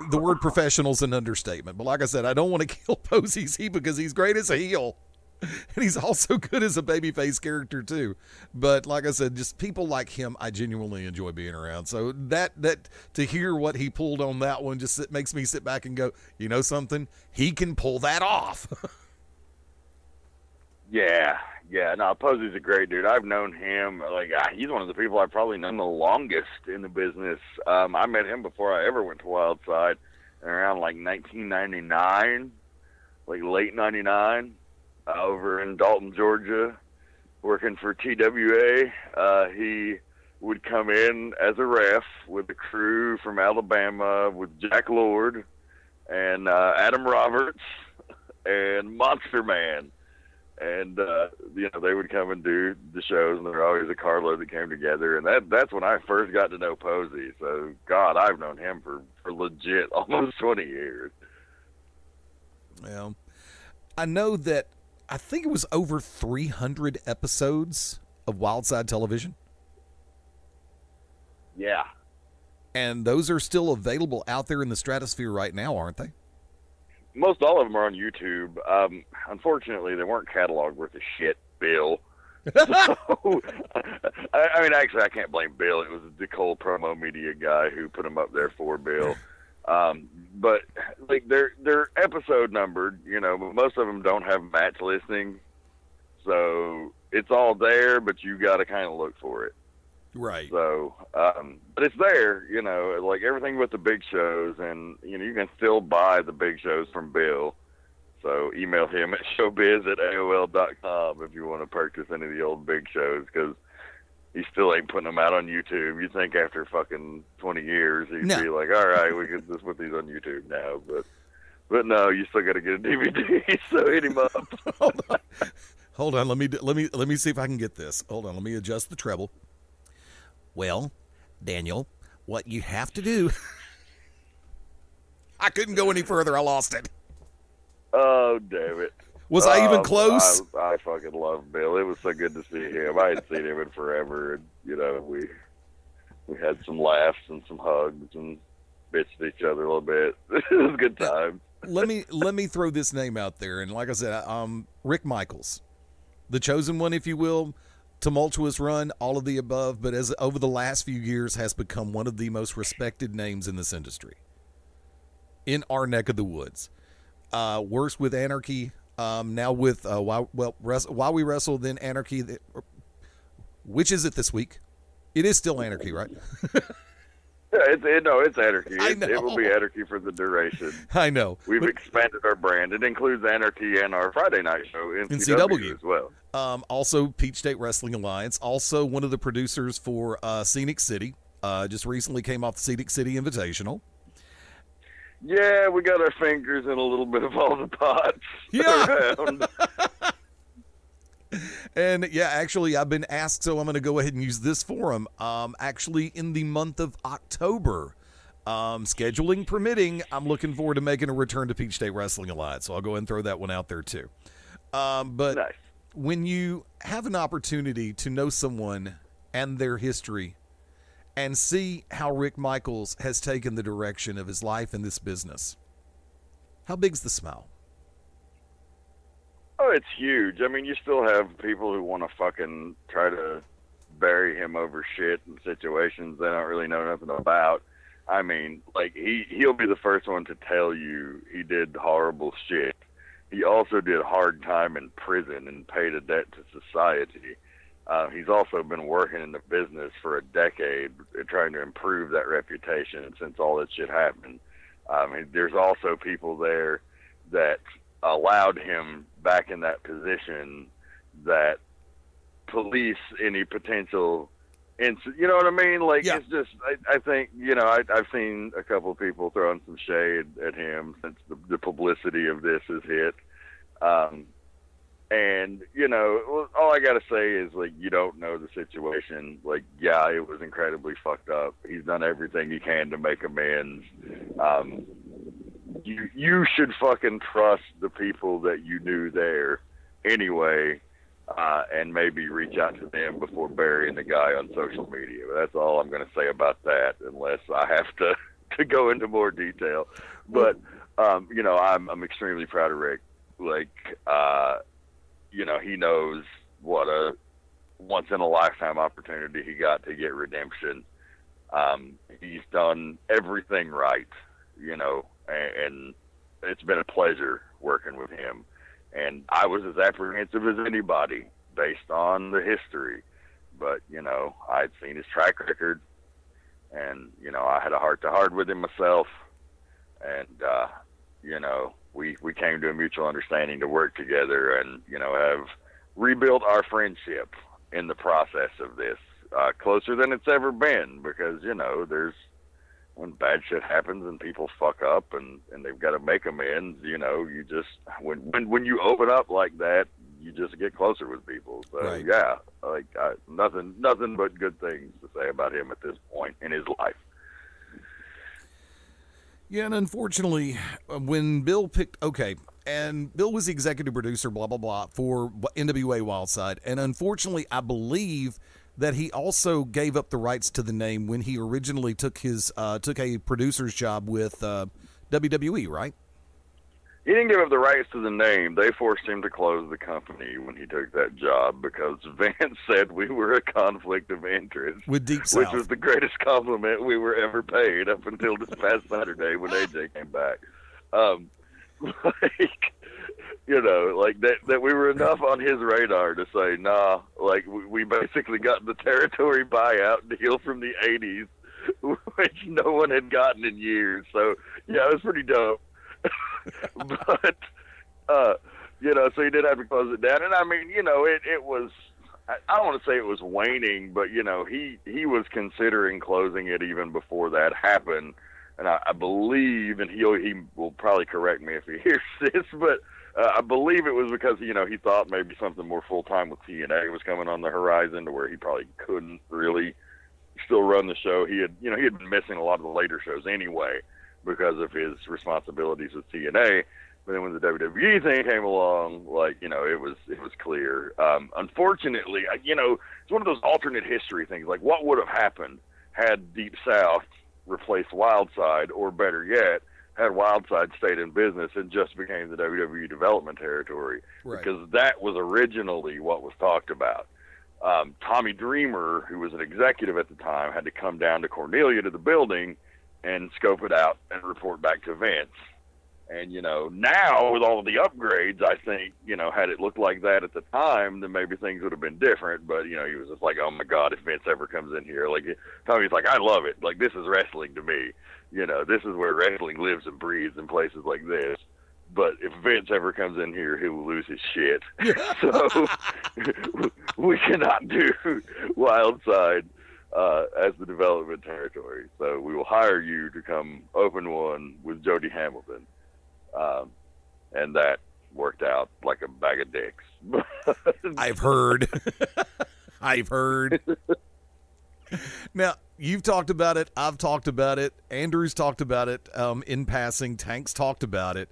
the word professional's an understatement. But like I said, I don't want to kill Posey's he because he's great as a heel. And he's also good as a babyface character too. But like I said, just people like him, I genuinely enjoy being around. So that that to hear what he pulled on that one just it makes me sit back and go, you know something, he can pull that off. Yeah, yeah. No, Posey's a great dude. I've known him. Like ah, he's one of the people I've probably known the longest in the business. Um, I met him before I ever went to Wildside, around like 1999, like late '99, uh, over in Dalton, Georgia, working for TWA. Uh, he would come in as a ref with a crew from Alabama with Jack Lord and uh, Adam Roberts and Monster Man and uh, you know they would come and do the shows, and there were always a carload that came together, and that that's when I first got to know Posey. So God, I've known him for for legit almost twenty years. Well, I know that I think it was over 300 episodes of Wildside Television, Yeah, and those are still available out there in the stratosphere right now, aren't they? most all of them are on YouTube. Um, unfortunately, they weren't cataloged worth of shit, Bill. so, I, I mean, actually, I can't blame Bill. It was the Cole promo media guy who put them up there for Bill. Um, but like they're they're episode numbered, you know, but most of them don't have match listing, so it's all there, but you got to kind of look for it. Right. So, um, but it's there, you know, like everything with the big shows, and you know, you can still buy the big shows from Bill. So email him at showbiz at AOL dot com if you want to purchase any of the old big shows because he still ain't putting them out on YouTube. You think after fucking twenty years he'd No. be like, all right, we can just put these on YouTube now, but. But no, you still got to get a DVD. So hit him up. Hold on. Hold on. Let me let me let me see if I can get this. Hold on. Let me adjust the treble. Well, Daniel, what you have to do. I couldn't go any further. I lost it. Oh damn it! Was I even Um, close? I, I fucking love Bill. It was so good to see him. I hadn't seen him in forever, and you know we we had some laughs and some hugs and bitched at each other a little bit. it was a good time. let me let me throw this name out there, and like I said, um, Rick Michaels, the chosen one, if you will, tumultuous run, all of the above, but as over the last few years has become one of the most respected names in this industry, in our neck of the woods. Uh, worse with Anarchy, um, now with uh, while well res- while we wrestle, then Anarchy. Which is it this week? It is still Anarchy, right? Yeah, it's it, no, it's anarchy. It, it will be anarchy for the duration. I know. We've But- expanded our brand. It includes anarchy and our Friday night show, NCW, NCW. as well. Um, also, Peach State Wrestling Alliance. Also, one of the producers for uh, Scenic City. Uh, just recently came off the Scenic City Invitational. Yeah, we got our fingers in a little bit of all the pots Yeah. around. And yeah, actually, I've been asked, so I'm going to go ahead and use this forum. Um, actually, in the month of October, um, scheduling permitting, I'm looking forward to making a return to Peach State Wrestling a lot. So I'll go ahead and throw that one out there too. Um, but nice. when you have an opportunity to know someone and their history and see how Rick Michaels has taken the direction of his life in this business, how big's the smile? Oh, it's huge. I mean, you still have people who want to fucking try to bury him over shit and situations they don't really know nothing about. I mean, like he he'll be the first one to tell you he did horrible shit. He also did hard time in prison and paid a debt to society. Uh, he's also been working in the business for a decade, trying to improve that reputation since all that shit happened. I mean, there's also people there that allowed him back in that position that police any potential inc- you know what I mean? Like Yeah. it's just I, I think you know I, I've seen a couple of people throwing some shade at him since the, the publicity of this has hit. Um, and you know, all I gotta say is like you don't know the situation. Like, yeah, it was incredibly fucked up. He's done everything he can to make amends. Um, you you should fucking trust the people that you knew there anyway, uh, and maybe reach out to them before burying the guy on social media. That's all I'm gonna say about that, unless I have to to go into more detail. But um, you know, I'm I'm extremely proud of Rick. Like, uh, you know, he knows what a once in a lifetime opportunity he got to get redemption. Um, he's done everything right, you know, and, and it's been a pleasure working with him. And I was as apprehensive as anybody based on the history, but you know, I'd seen his track record, and you know, I had a heart to heart with him myself, and uh, you know, we we came to a mutual understanding to work together, and you know, have rebuilt our friendship in the process of this, uh, closer than it's ever been, because you know, there's when bad shit happens and people fuck up and and they've got to make amends, you know, you just when when when you open up like that, you just get closer with people. So Right. yeah, like I, nothing nothing but good things to say about him at this point in his life. Yeah, and unfortunately, uh, when Bill picked, okay, and Bill was the executive producer, blah, blah, blah, for NWA Wildside. And unfortunately, I believe that he also gave up the rights to the name when he originally took his, uh, took a producer's job with uh, WWE, right? He didn't give up the rights to the name. They forced him to close the company when he took that job because Vince said we were a conflict of interest. With Deep South. which was the greatest compliment we were ever paid up until this past Saturday when AJ came back. Um, like, you know, like that that we were enough on his radar to say, nah, like we, we basically got the territory buyout deal from the '80s, which no one had gotten in years. So yeah, it was pretty dope. but uh, you know, so he did have to close it down, and I mean, you know, it it was. I I don't want to say it was waning, but you know, he he was considering closing it even before that happened, and I, I believe, and he'll he will probably correct me if he hears this, but uh, I believe it was because you know he thought maybe something more full time with TNA was coming on the horizon, to where he probably couldn't really still run the show. He had you know he had been missing a lot of the later shows anyway because of his responsibilities with TNA. But then when the WWE thing came along, like you know, it was it was clear. Um, unfortunately, you know, it's one of those alternate history things. Like, what would have happened had Deep South replaced Wildside, or better yet, had Wildside stayed in business and just became the WWE development territory? Right. Because that was originally what was talked about. Um, Tommy Dreamer, who was an executive at the time, had to come down to Cornelia to the building and scope it out and report back to Vince. And you know, now with all of the upgrades, I think you know, had it looked like that at the time, then maybe things would have been different. But you know, he was just like, "Oh my God, if Vince ever comes in here, like Tommy's like, I love it. Like this is wrestling to me. You know, this is where wrestling lives and breathes in places like this." But if Vince ever comes in here, he will lose his shit. so we cannot do Wildside uh, as the development territory. So we will hire you to come open one with Jody Hamilton. Um, and that worked out like a bag of dicks. I've heard. I've heard. Now, you've talked about it. I've talked about it. Andrew's talked about it um, in passing. Tank's talked about it.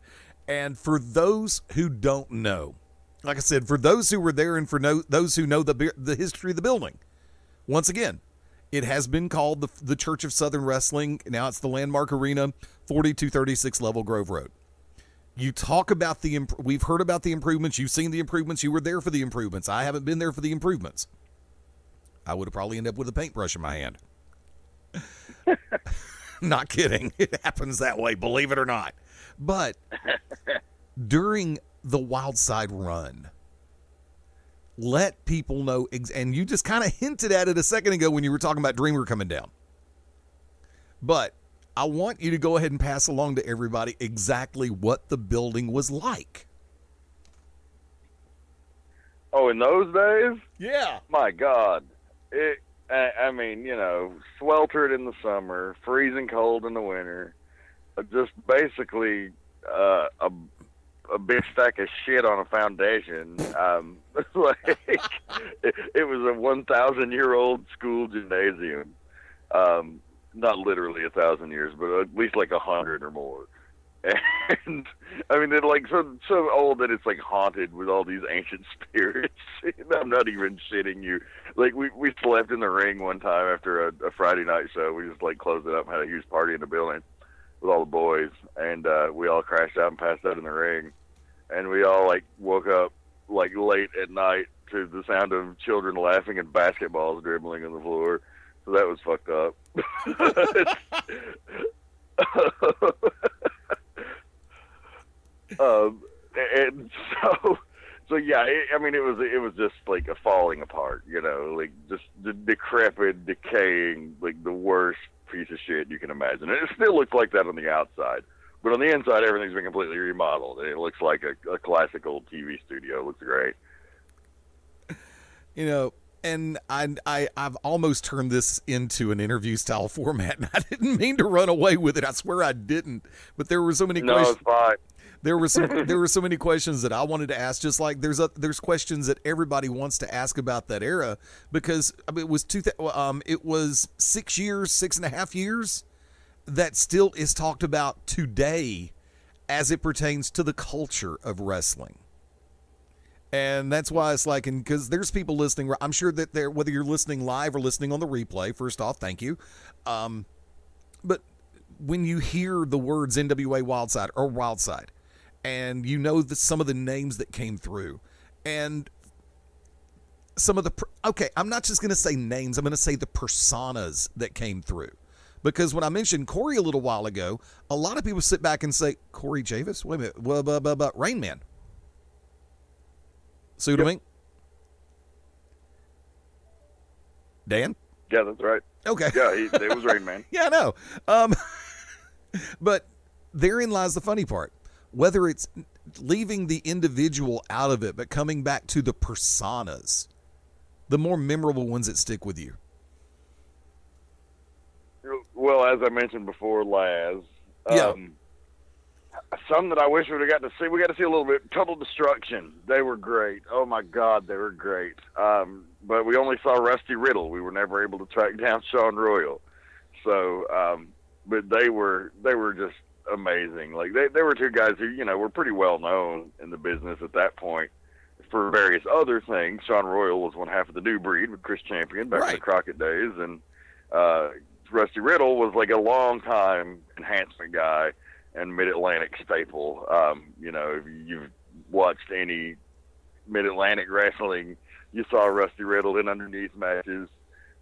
And for those who don't know, like I said, for those who were there and for no, those who know the the history of the building, once again, it has been called the, the Church of Southern Wrestling. Now it's the Landmark Arena, 4236 Level Grove Road. You talk about the imp- we've heard about the improvements. You've seen the improvements. You were there for the improvements. I haven't been there for the improvements. I would have probably ended up with a paintbrush in my hand. not kidding. It happens that way, believe it or not. But during the Wild Side run, let people know, ex- and you just kind of hinted at it a second ago when you were talking about Dreamer coming down. But I want you to go ahead and pass along to everybody exactly what the building was like. oh, in those days, Yeah. my God, it. I, I mean, you know, sweltered in the summer, freezing cold in the winter, uh, just basically uh, a a big stack of shit on a foundation. Um, like it, it was a one thousand year old school gymnasium. Um, not literally a thousand years, but at least like a hundred or more. And I mean, they're like so so old that it's like haunted with all these ancient spirits. I'm not even shitting you. Like we we slept in the ring one time after a, a Friday night show. We just like closed it up and had a huge party in the building with all the boys, and uh, we all crashed out and passed out in the ring, and we all like woke up like late at night to the sound of children laughing and basketballs dribbling on the floor. So that was fucked up. um, and so, so yeah, it, I mean, it was it was just like a falling apart, you know, like just the decrepit, decaying, like the worst piece of shit you can imagine. And it still looks like that on the outside, but on the inside, everything's been completely remodeled. and It looks like a, a classic old TV studio. It looks great. you know and I, I i've almost turned this into an interview style format and i didn't mean to run away with it i swear i didn't but there were so many No, questions it's fine. There were some there were so many questions that I wanted to ask. Just like there's a, there's questions that everybody wants to ask about that era because I mean, it was two um it was six years, six and a half years that still is talked about today as it pertains to the culture of wrestling. And that's why it's like, and because there's people listening, I'm sure that they're, whether you're listening live or listening on the replay, first off, thank you. Um, but when you hear the words NWA Wildside or Wildside, and you know the, some of the names that came through, and some of the, okay, I'm not just going to say names, I'm going to say the personas that came through. Because when I mentioned Corey a little while ago, a lot of people sit back and say, Corey Javis? Wait a minute, well, but, but, but Rain Man. See what I mean? Dan? Yeah, that's right. Okay. Yeah, he, it was Rain Man. Yeah, I know. Um, but therein lies the funny part. Whether it's leaving the individual out of it, but coming back to the personas, the more memorable ones that stick with you. Well, as I mentioned before, Laz. Yeah. Um, some that I wish we would have got to see. We got to see a little bit. Total Destruction. They were great. Oh my God, they were great. Um, but we only saw Rusty Riddle. We were never able to track down Sean Royal. So, um, but they were they were just amazing. Like they they were two guys who you know were pretty well known in the business at that point for various other things. Sean Royal was one half of the New Breed with Chris Champion back in the Crockett days, and uh, Rusty Riddle was like a long time enhancement guy and Mid Atlantic staple. Um, you know, if you've watched any Mid Atlantic wrestling, you saw Rusty Riddle in underneath matches.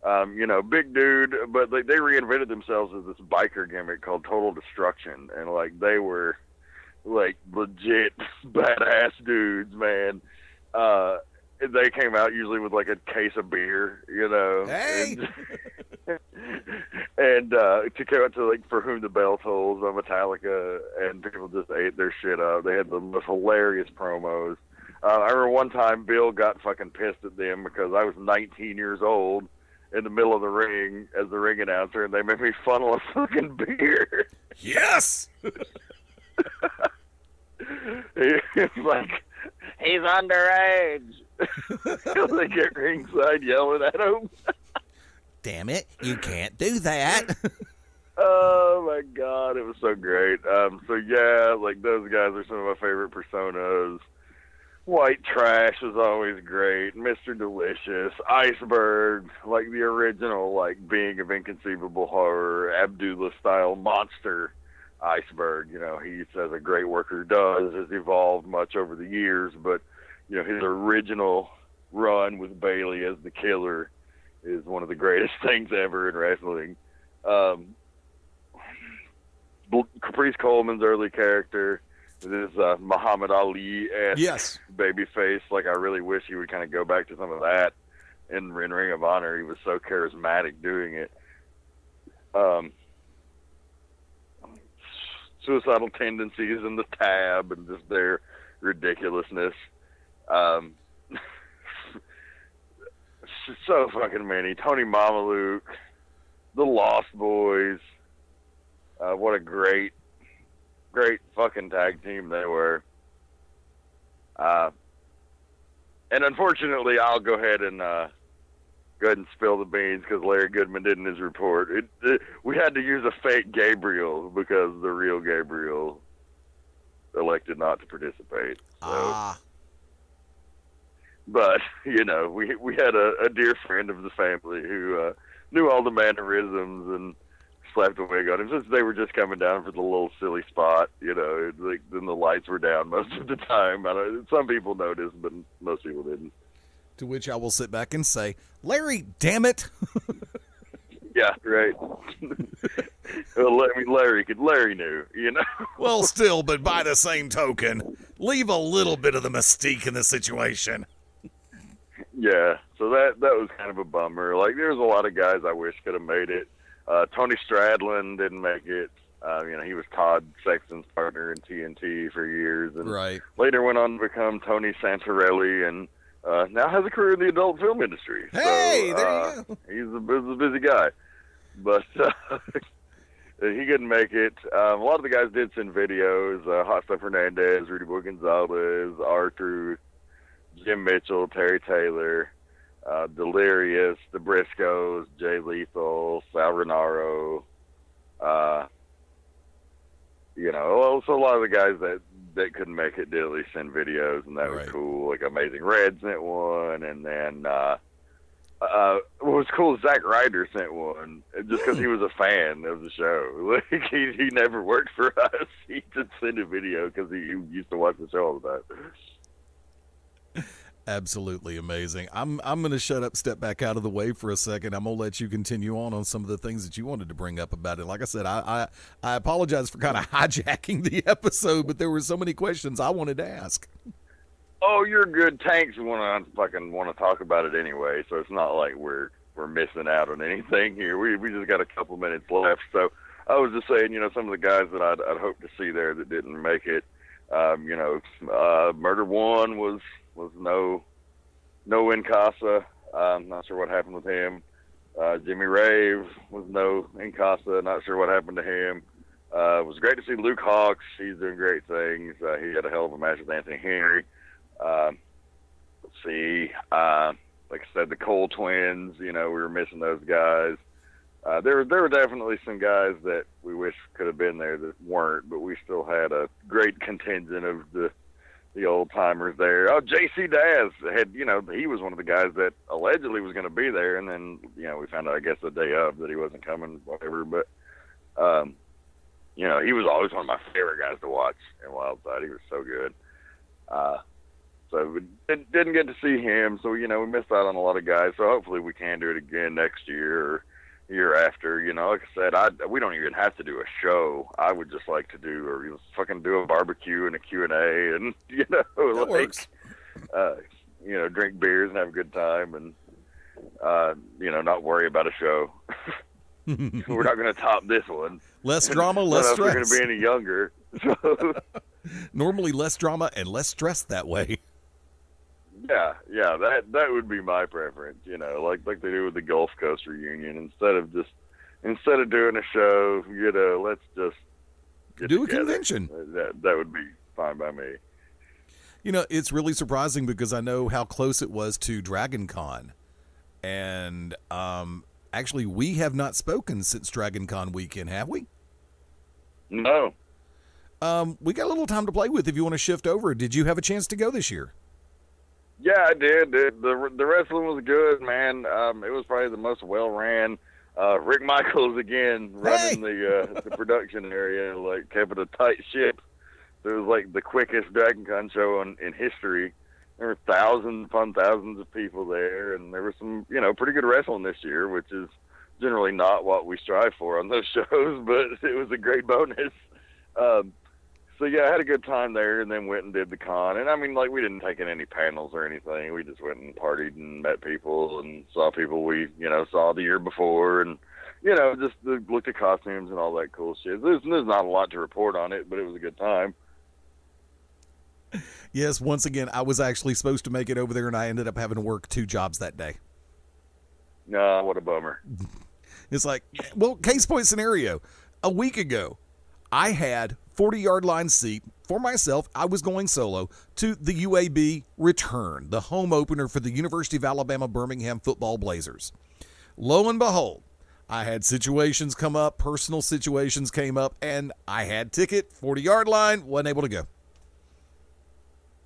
Um, you know, big dude, but they, they reinvented themselves as this biker gimmick called Total Destruction, and like they were like legit badass dudes, man. Uh, they came out usually with like a case of beer, you know. Hey! And, and uh, to go out to like for whom the bell tolls on Metallica, and people just ate their shit up. They had the most hilarious promos. Uh, I remember one time Bill got fucking pissed at them because I was 19 years old in the middle of the ring as the ring announcer, and they made me funnel a fucking beer. Yes. it's like he's underage. they get ringside yelling at him. Damn it! You can't do that. Oh my god, it was so great. Um, so yeah, like those guys are some of my favorite personas. White Trash was always great. Mr. Delicious, Iceberg, like the original, like being of inconceivable horror, Abdullah style monster. Iceberg, you know, he as a great worker does, has evolved much over the years, but you know his original run with Bailey as the killer is one of the greatest things ever in wrestling. Um, Caprice Coleman's early character, this uh, Muhammad Ali esque yes. baby face. Like I really wish he would kind of go back to some of that in, in Ring of Honor. He was so charismatic doing it. Um, suicidal tendencies in the tab and just their ridiculousness. Um, so fucking many. Tony Mamaluke, the Lost Boys. Uh, what a great, great fucking tag team they were. Uh, and unfortunately, I'll go ahead and uh, go ahead and spill the beans because Larry Goodman did in his report. It, it, we had to use a fake Gabriel because the real Gabriel elected not to participate. So, Ah. but you know, we we had a, a dear friend of the family who uh, knew all the mannerisms and slapped a wig on him since they were just coming down for the little silly spot. You know, like then the lights were down most of the time. I don't, some people noticed, but most people didn't. To which I will sit back and say, Larry, damn it. Yeah, right. well, let me Larry could Larry knew, you know. well, still, but by the same token, leave a little bit of the mystique in the situation. Yeah, so that that was kind of a bummer. Like there's a lot of guys I wish could have made it. Uh, Tony Stradlin didn't make it. Uh, you know, he was Todd Sexton's partner in TNT for years, and Right. later went on to become Tony Santorelli, and uh, now has a career in the adult film industry. Hey, so, there you uh, go. He's a, he's a busy guy, but uh, he couldn't make it. Um, a lot of the guys did send videos. Uh, Hot Stuff Hernandez, Rudy Boy Gonzalez, Arthur, Jim Mitchell, Terry Taylor, uh, Delirious, the Briscoes, Jay Lethal, Sal Rinauro. Uh, you know, well, so a lot of the guys that that couldn't make it did at least send videos, and that was cool. Like Amazing Red sent one, and then uh, uh, what was cool is Zack Ryder sent one just because he was a fan of the show. Like he he never worked for us. He just sent a video because he, he used to watch the show all the time. Absolutely amazing. I'm I'm going to shut up, step back out of the way for a second. I'm going to let you continue on on some of the things that you wanted to bring up about it. Like I said, I I, I apologize for kind of hijacking the episode, but there were so many questions I wanted to ask. Oh, you're good. Tanks want to fucking want to talk about it anyway, so it's not like we're we're missing out on anything here. We we just got a couple minutes left. So I was just saying, you know, some of the guys that I'd, I'd hoped to see there that didn't make it. Um, you know, uh, Murder One was was no no Incasa. Um, not sure what happened with him. Uh, Jimmy Rave was no Incasa. Not sure what happened to him. Uh, it was great to see Luke Hawx. He's doing great things. Uh, he had a hell of a match with Anthony Henry. Um, let's see. Uh, like I said, the Cole twins. You know, we were missing those guys. Uh, there, there were definitely some guys that we wish could have been there that weren't, but we still had a great contingent of the the old timers there. Oh, J.C. Dazz had, you know, he was one of the guys that allegedly was going to be there, and then, you know, we found out, I guess, the day of that he wasn't coming, whatever. But, um, you know, he was always one of my favorite guys to watch in Wildside. He was so good. Uh, so we didn't, get to see him. So, you know, we missed out on a lot of guys. So hopefully we can do it again next year or year after. You know, like I said, I we don't even have to do a show. I would just like to do or you know, fucking do a barbecue and a Q and A, and you know, That like works. uh, you know, drink beers and have a good time, and uh, you know, not worry about a show. We're not going to top this one. Less drama, less us are going stress. to be any younger. So Normally less drama and less stress that way. Yeah, yeah, that that would be my preference. You know, like like they do with the Gulf Coast reunion. Instead of just instead of doing a show, you know, let's just Do a convention. That that would be fine by me. You know, it's really surprising because I know how close it was to Dragon Con. And um, actually, we have not spoken since Dragon Con weekend, have we? No, Um, we got a little time to play with if you want to shift over. Did you have a chance to go this year? Yeah, I did. The the, the wrestling was good, man. Um, it was probably the most well ran. Uh, Rick Michaels again running the uh, the production area, like kept it a tight ship. It was like the quickest Dragon Con show in, in history. There were thousands upon thousands of people there, and there was some, you know, pretty good wrestling this year, which is generally not what we strive for on those shows, but it was a great bonus. Um, so yeah, I had a good time there, and then went and did the con. And I mean, like we didn't take in any panels or anything. We just went and partied and met people and saw people we you know saw the year before, and you know just looked at costumes and all that cool shit. There's, there's not a lot to report on it, but it was a good time. Yes, once again, I was actually supposed to make it over there, and I ended up having to work two jobs that day. Nah, what a bummer. It's like, well, case point scenario. A week ago, I had 40 yard line seat for myself. I was going solo to the UAB return, the home opener for the University of Alabama Birmingham football Blazers. Lo and behold, I had situations come up, personal situations came up, and I had ticket, 40 yard line, wasn't able to go.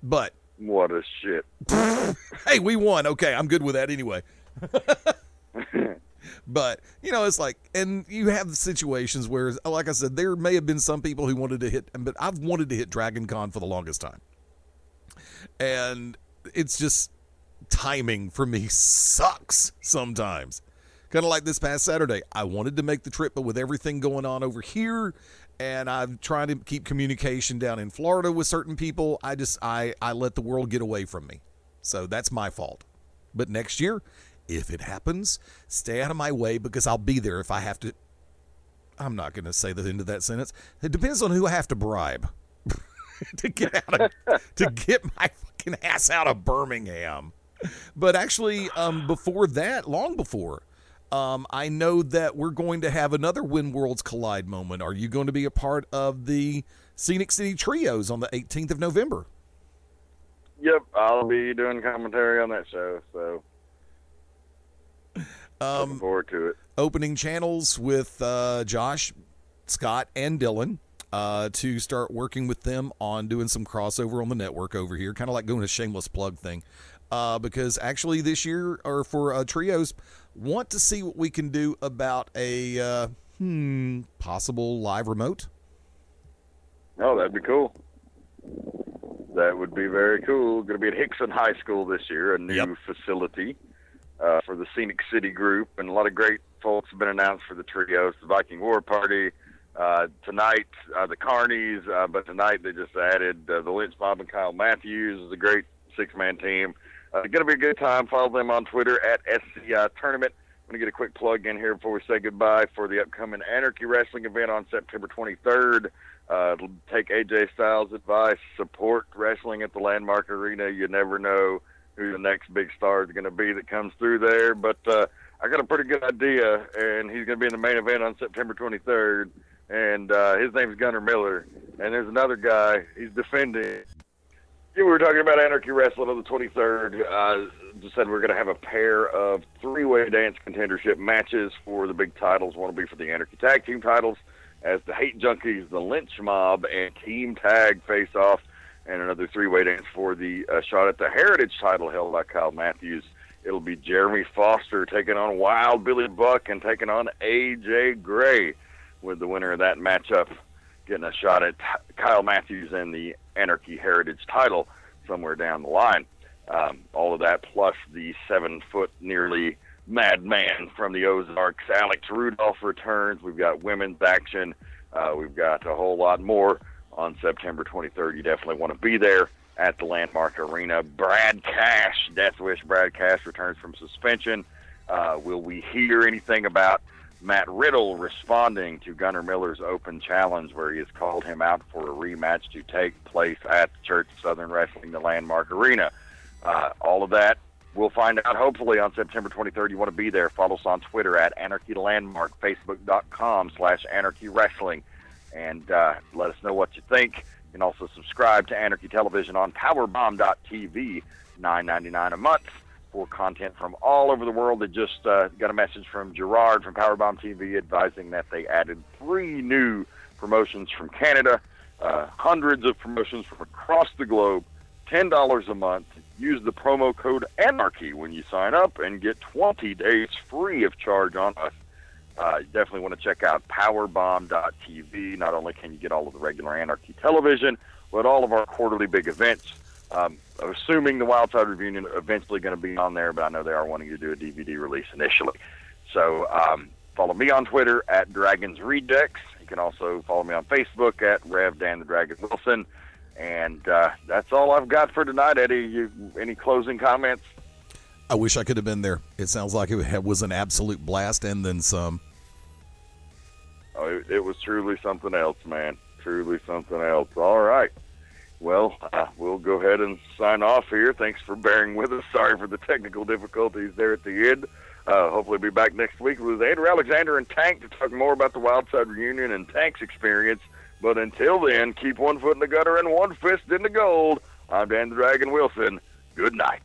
But What a shit. hey, we won. Okay, I'm good with that anyway. but you know, it's like, and you have situations where, like I said, there may have been some people who wanted to hit, but I've wanted to hit Dragon Con for the longest time, and it's just timing for me sucks sometimes. Kind of like this past Saturday, I wanted to make the trip, but with everything going on over here, and I'm trying to keep communication down in Florida with certain people. I just I I let the world get away from me, so that's my fault. But next year, if it happens, stay out of my way because I'll be there if I have to. I'm not going to say the end of that sentence. It depends on who I have to bribe to get out of, to get my fucking ass out of Birmingham. But actually, um, before that, long before, Um, I know that we're going to have another When Worlds Collide moment. Are you going to be a part of the Scenic City Trios on the 18th of November? Yep, I'll be doing commentary on that show, so looking Um, forward to it. opening channels with uh, Josh, Scott, and Dylan uh, to start working with them on doing some crossover on the network over here, kind of like doing a shameless plug thing. Uh, because actually, this year, or for uh, trios, want to see what we can do about a uh, hmm, possible live remote. Oh, that'd be cool. That would be very cool. Going to be at Hixson High School this year, a new Yep. facility uh, for the Scenic City Group, and a lot of great folks have been announced for the trios. The Viking War Party uh, tonight, uh, the Carnies, uh, but tonight they just added uh, the Lynch Mob and Kyle Matthews is a great six-man team. Uh, going to be a good time. Follow them on Twitter at SCI Tournament. I'm going to get a quick plug in here before we say goodbye for the upcoming Anarchy Wrestling event on September 23rd. Uh, take AJ Styles' advice, support wrestling at the Landmark Arena. You never know who the next big star is going to be that comes through there. But uh, I got a pretty good idea, and he's going to be in the main event on September 23rd. And uh, his name's Gunnar Miller. And there's another guy. He's defending. We were talking about Anarchy Wrestling on the 23rd. Uh, just said we're going to have a pair of three-way dance contendership matches for the big titles. One will be for the Anarchy Tag Team titles, as the Hate Junkies, the Lynch Mob, and Team Tag face off, and another three-way dance for the uh, shot at the Heritage title held by Kyle Matthews. It'll be Jeremy Foster taking on Wild Billy Buck and taking on AJ Gray, with the winner of that matchup getting a shot at Kyle Matthews and the Anarchy Heritage title somewhere down the line. Um, all of that plus the seven foot nearly madman from the Ozarks, Alex Rudolph returns. We've got women's action. Uh, we've got a whole lot more on September 23rd. You definitely want to be there at the Landmark Arena. Brad Cash, Death Wish Brad Cash returns from suspension. Uh, will we hear anything about Matt Riddle responding to Gunnar Miller's open challenge, where he has called him out for a rematch to take place at Church Southern Wrestling, the Landmark Arena. Uh, all of that we'll find out hopefully on September 23rd. You want to be there. Follow us on Twitter at Anarchy Landmark, Facebook.com slash Anarchy Wrestling, and uh, let us know what you think. You can also subscribe to Anarchy Television on Powerbomb.tv, $9.99 a month for content from all over the world. They just uh, got a message from Gerard from Powerbomb TV advising that they added three new promotions from Canada, uh, hundreds of promotions from across the globe, $10 a month. Use the promo code ANARCHY when you sign up and get 20 days free of charge on us. Uh, you definitely want to check out powerbomb.tv. Not only can you get all of the regular Anarchy television, but all of our quarterly big events. Um, assuming the Wildside Reunion eventually going to be on there, but I know they are wanting to do a DVD release initially. So um, follow me on Twitter at Dragons Rejects. You can also follow me on Facebook at Rev Dan the Dragon Wilson. And uh, that's all I've got for tonight, Eddie. You, any closing comments? I wish I could have been there. It sounds like it was an absolute blast and then some. Oh, it, it was truly something else, man. Truly something else. All right. Well, uh, we'll go ahead and sign off here. Thanks for bearing with us. Sorry for the technical difficulties there at the end. Uh, hopefully, be back next week with Andrew Alexander and Tank to talk more about the Wildside reunion and Tank's experience. But until then, keep one foot in the gutter and one fist in the gold. I'm Dan the Dragon Wilson. Good night.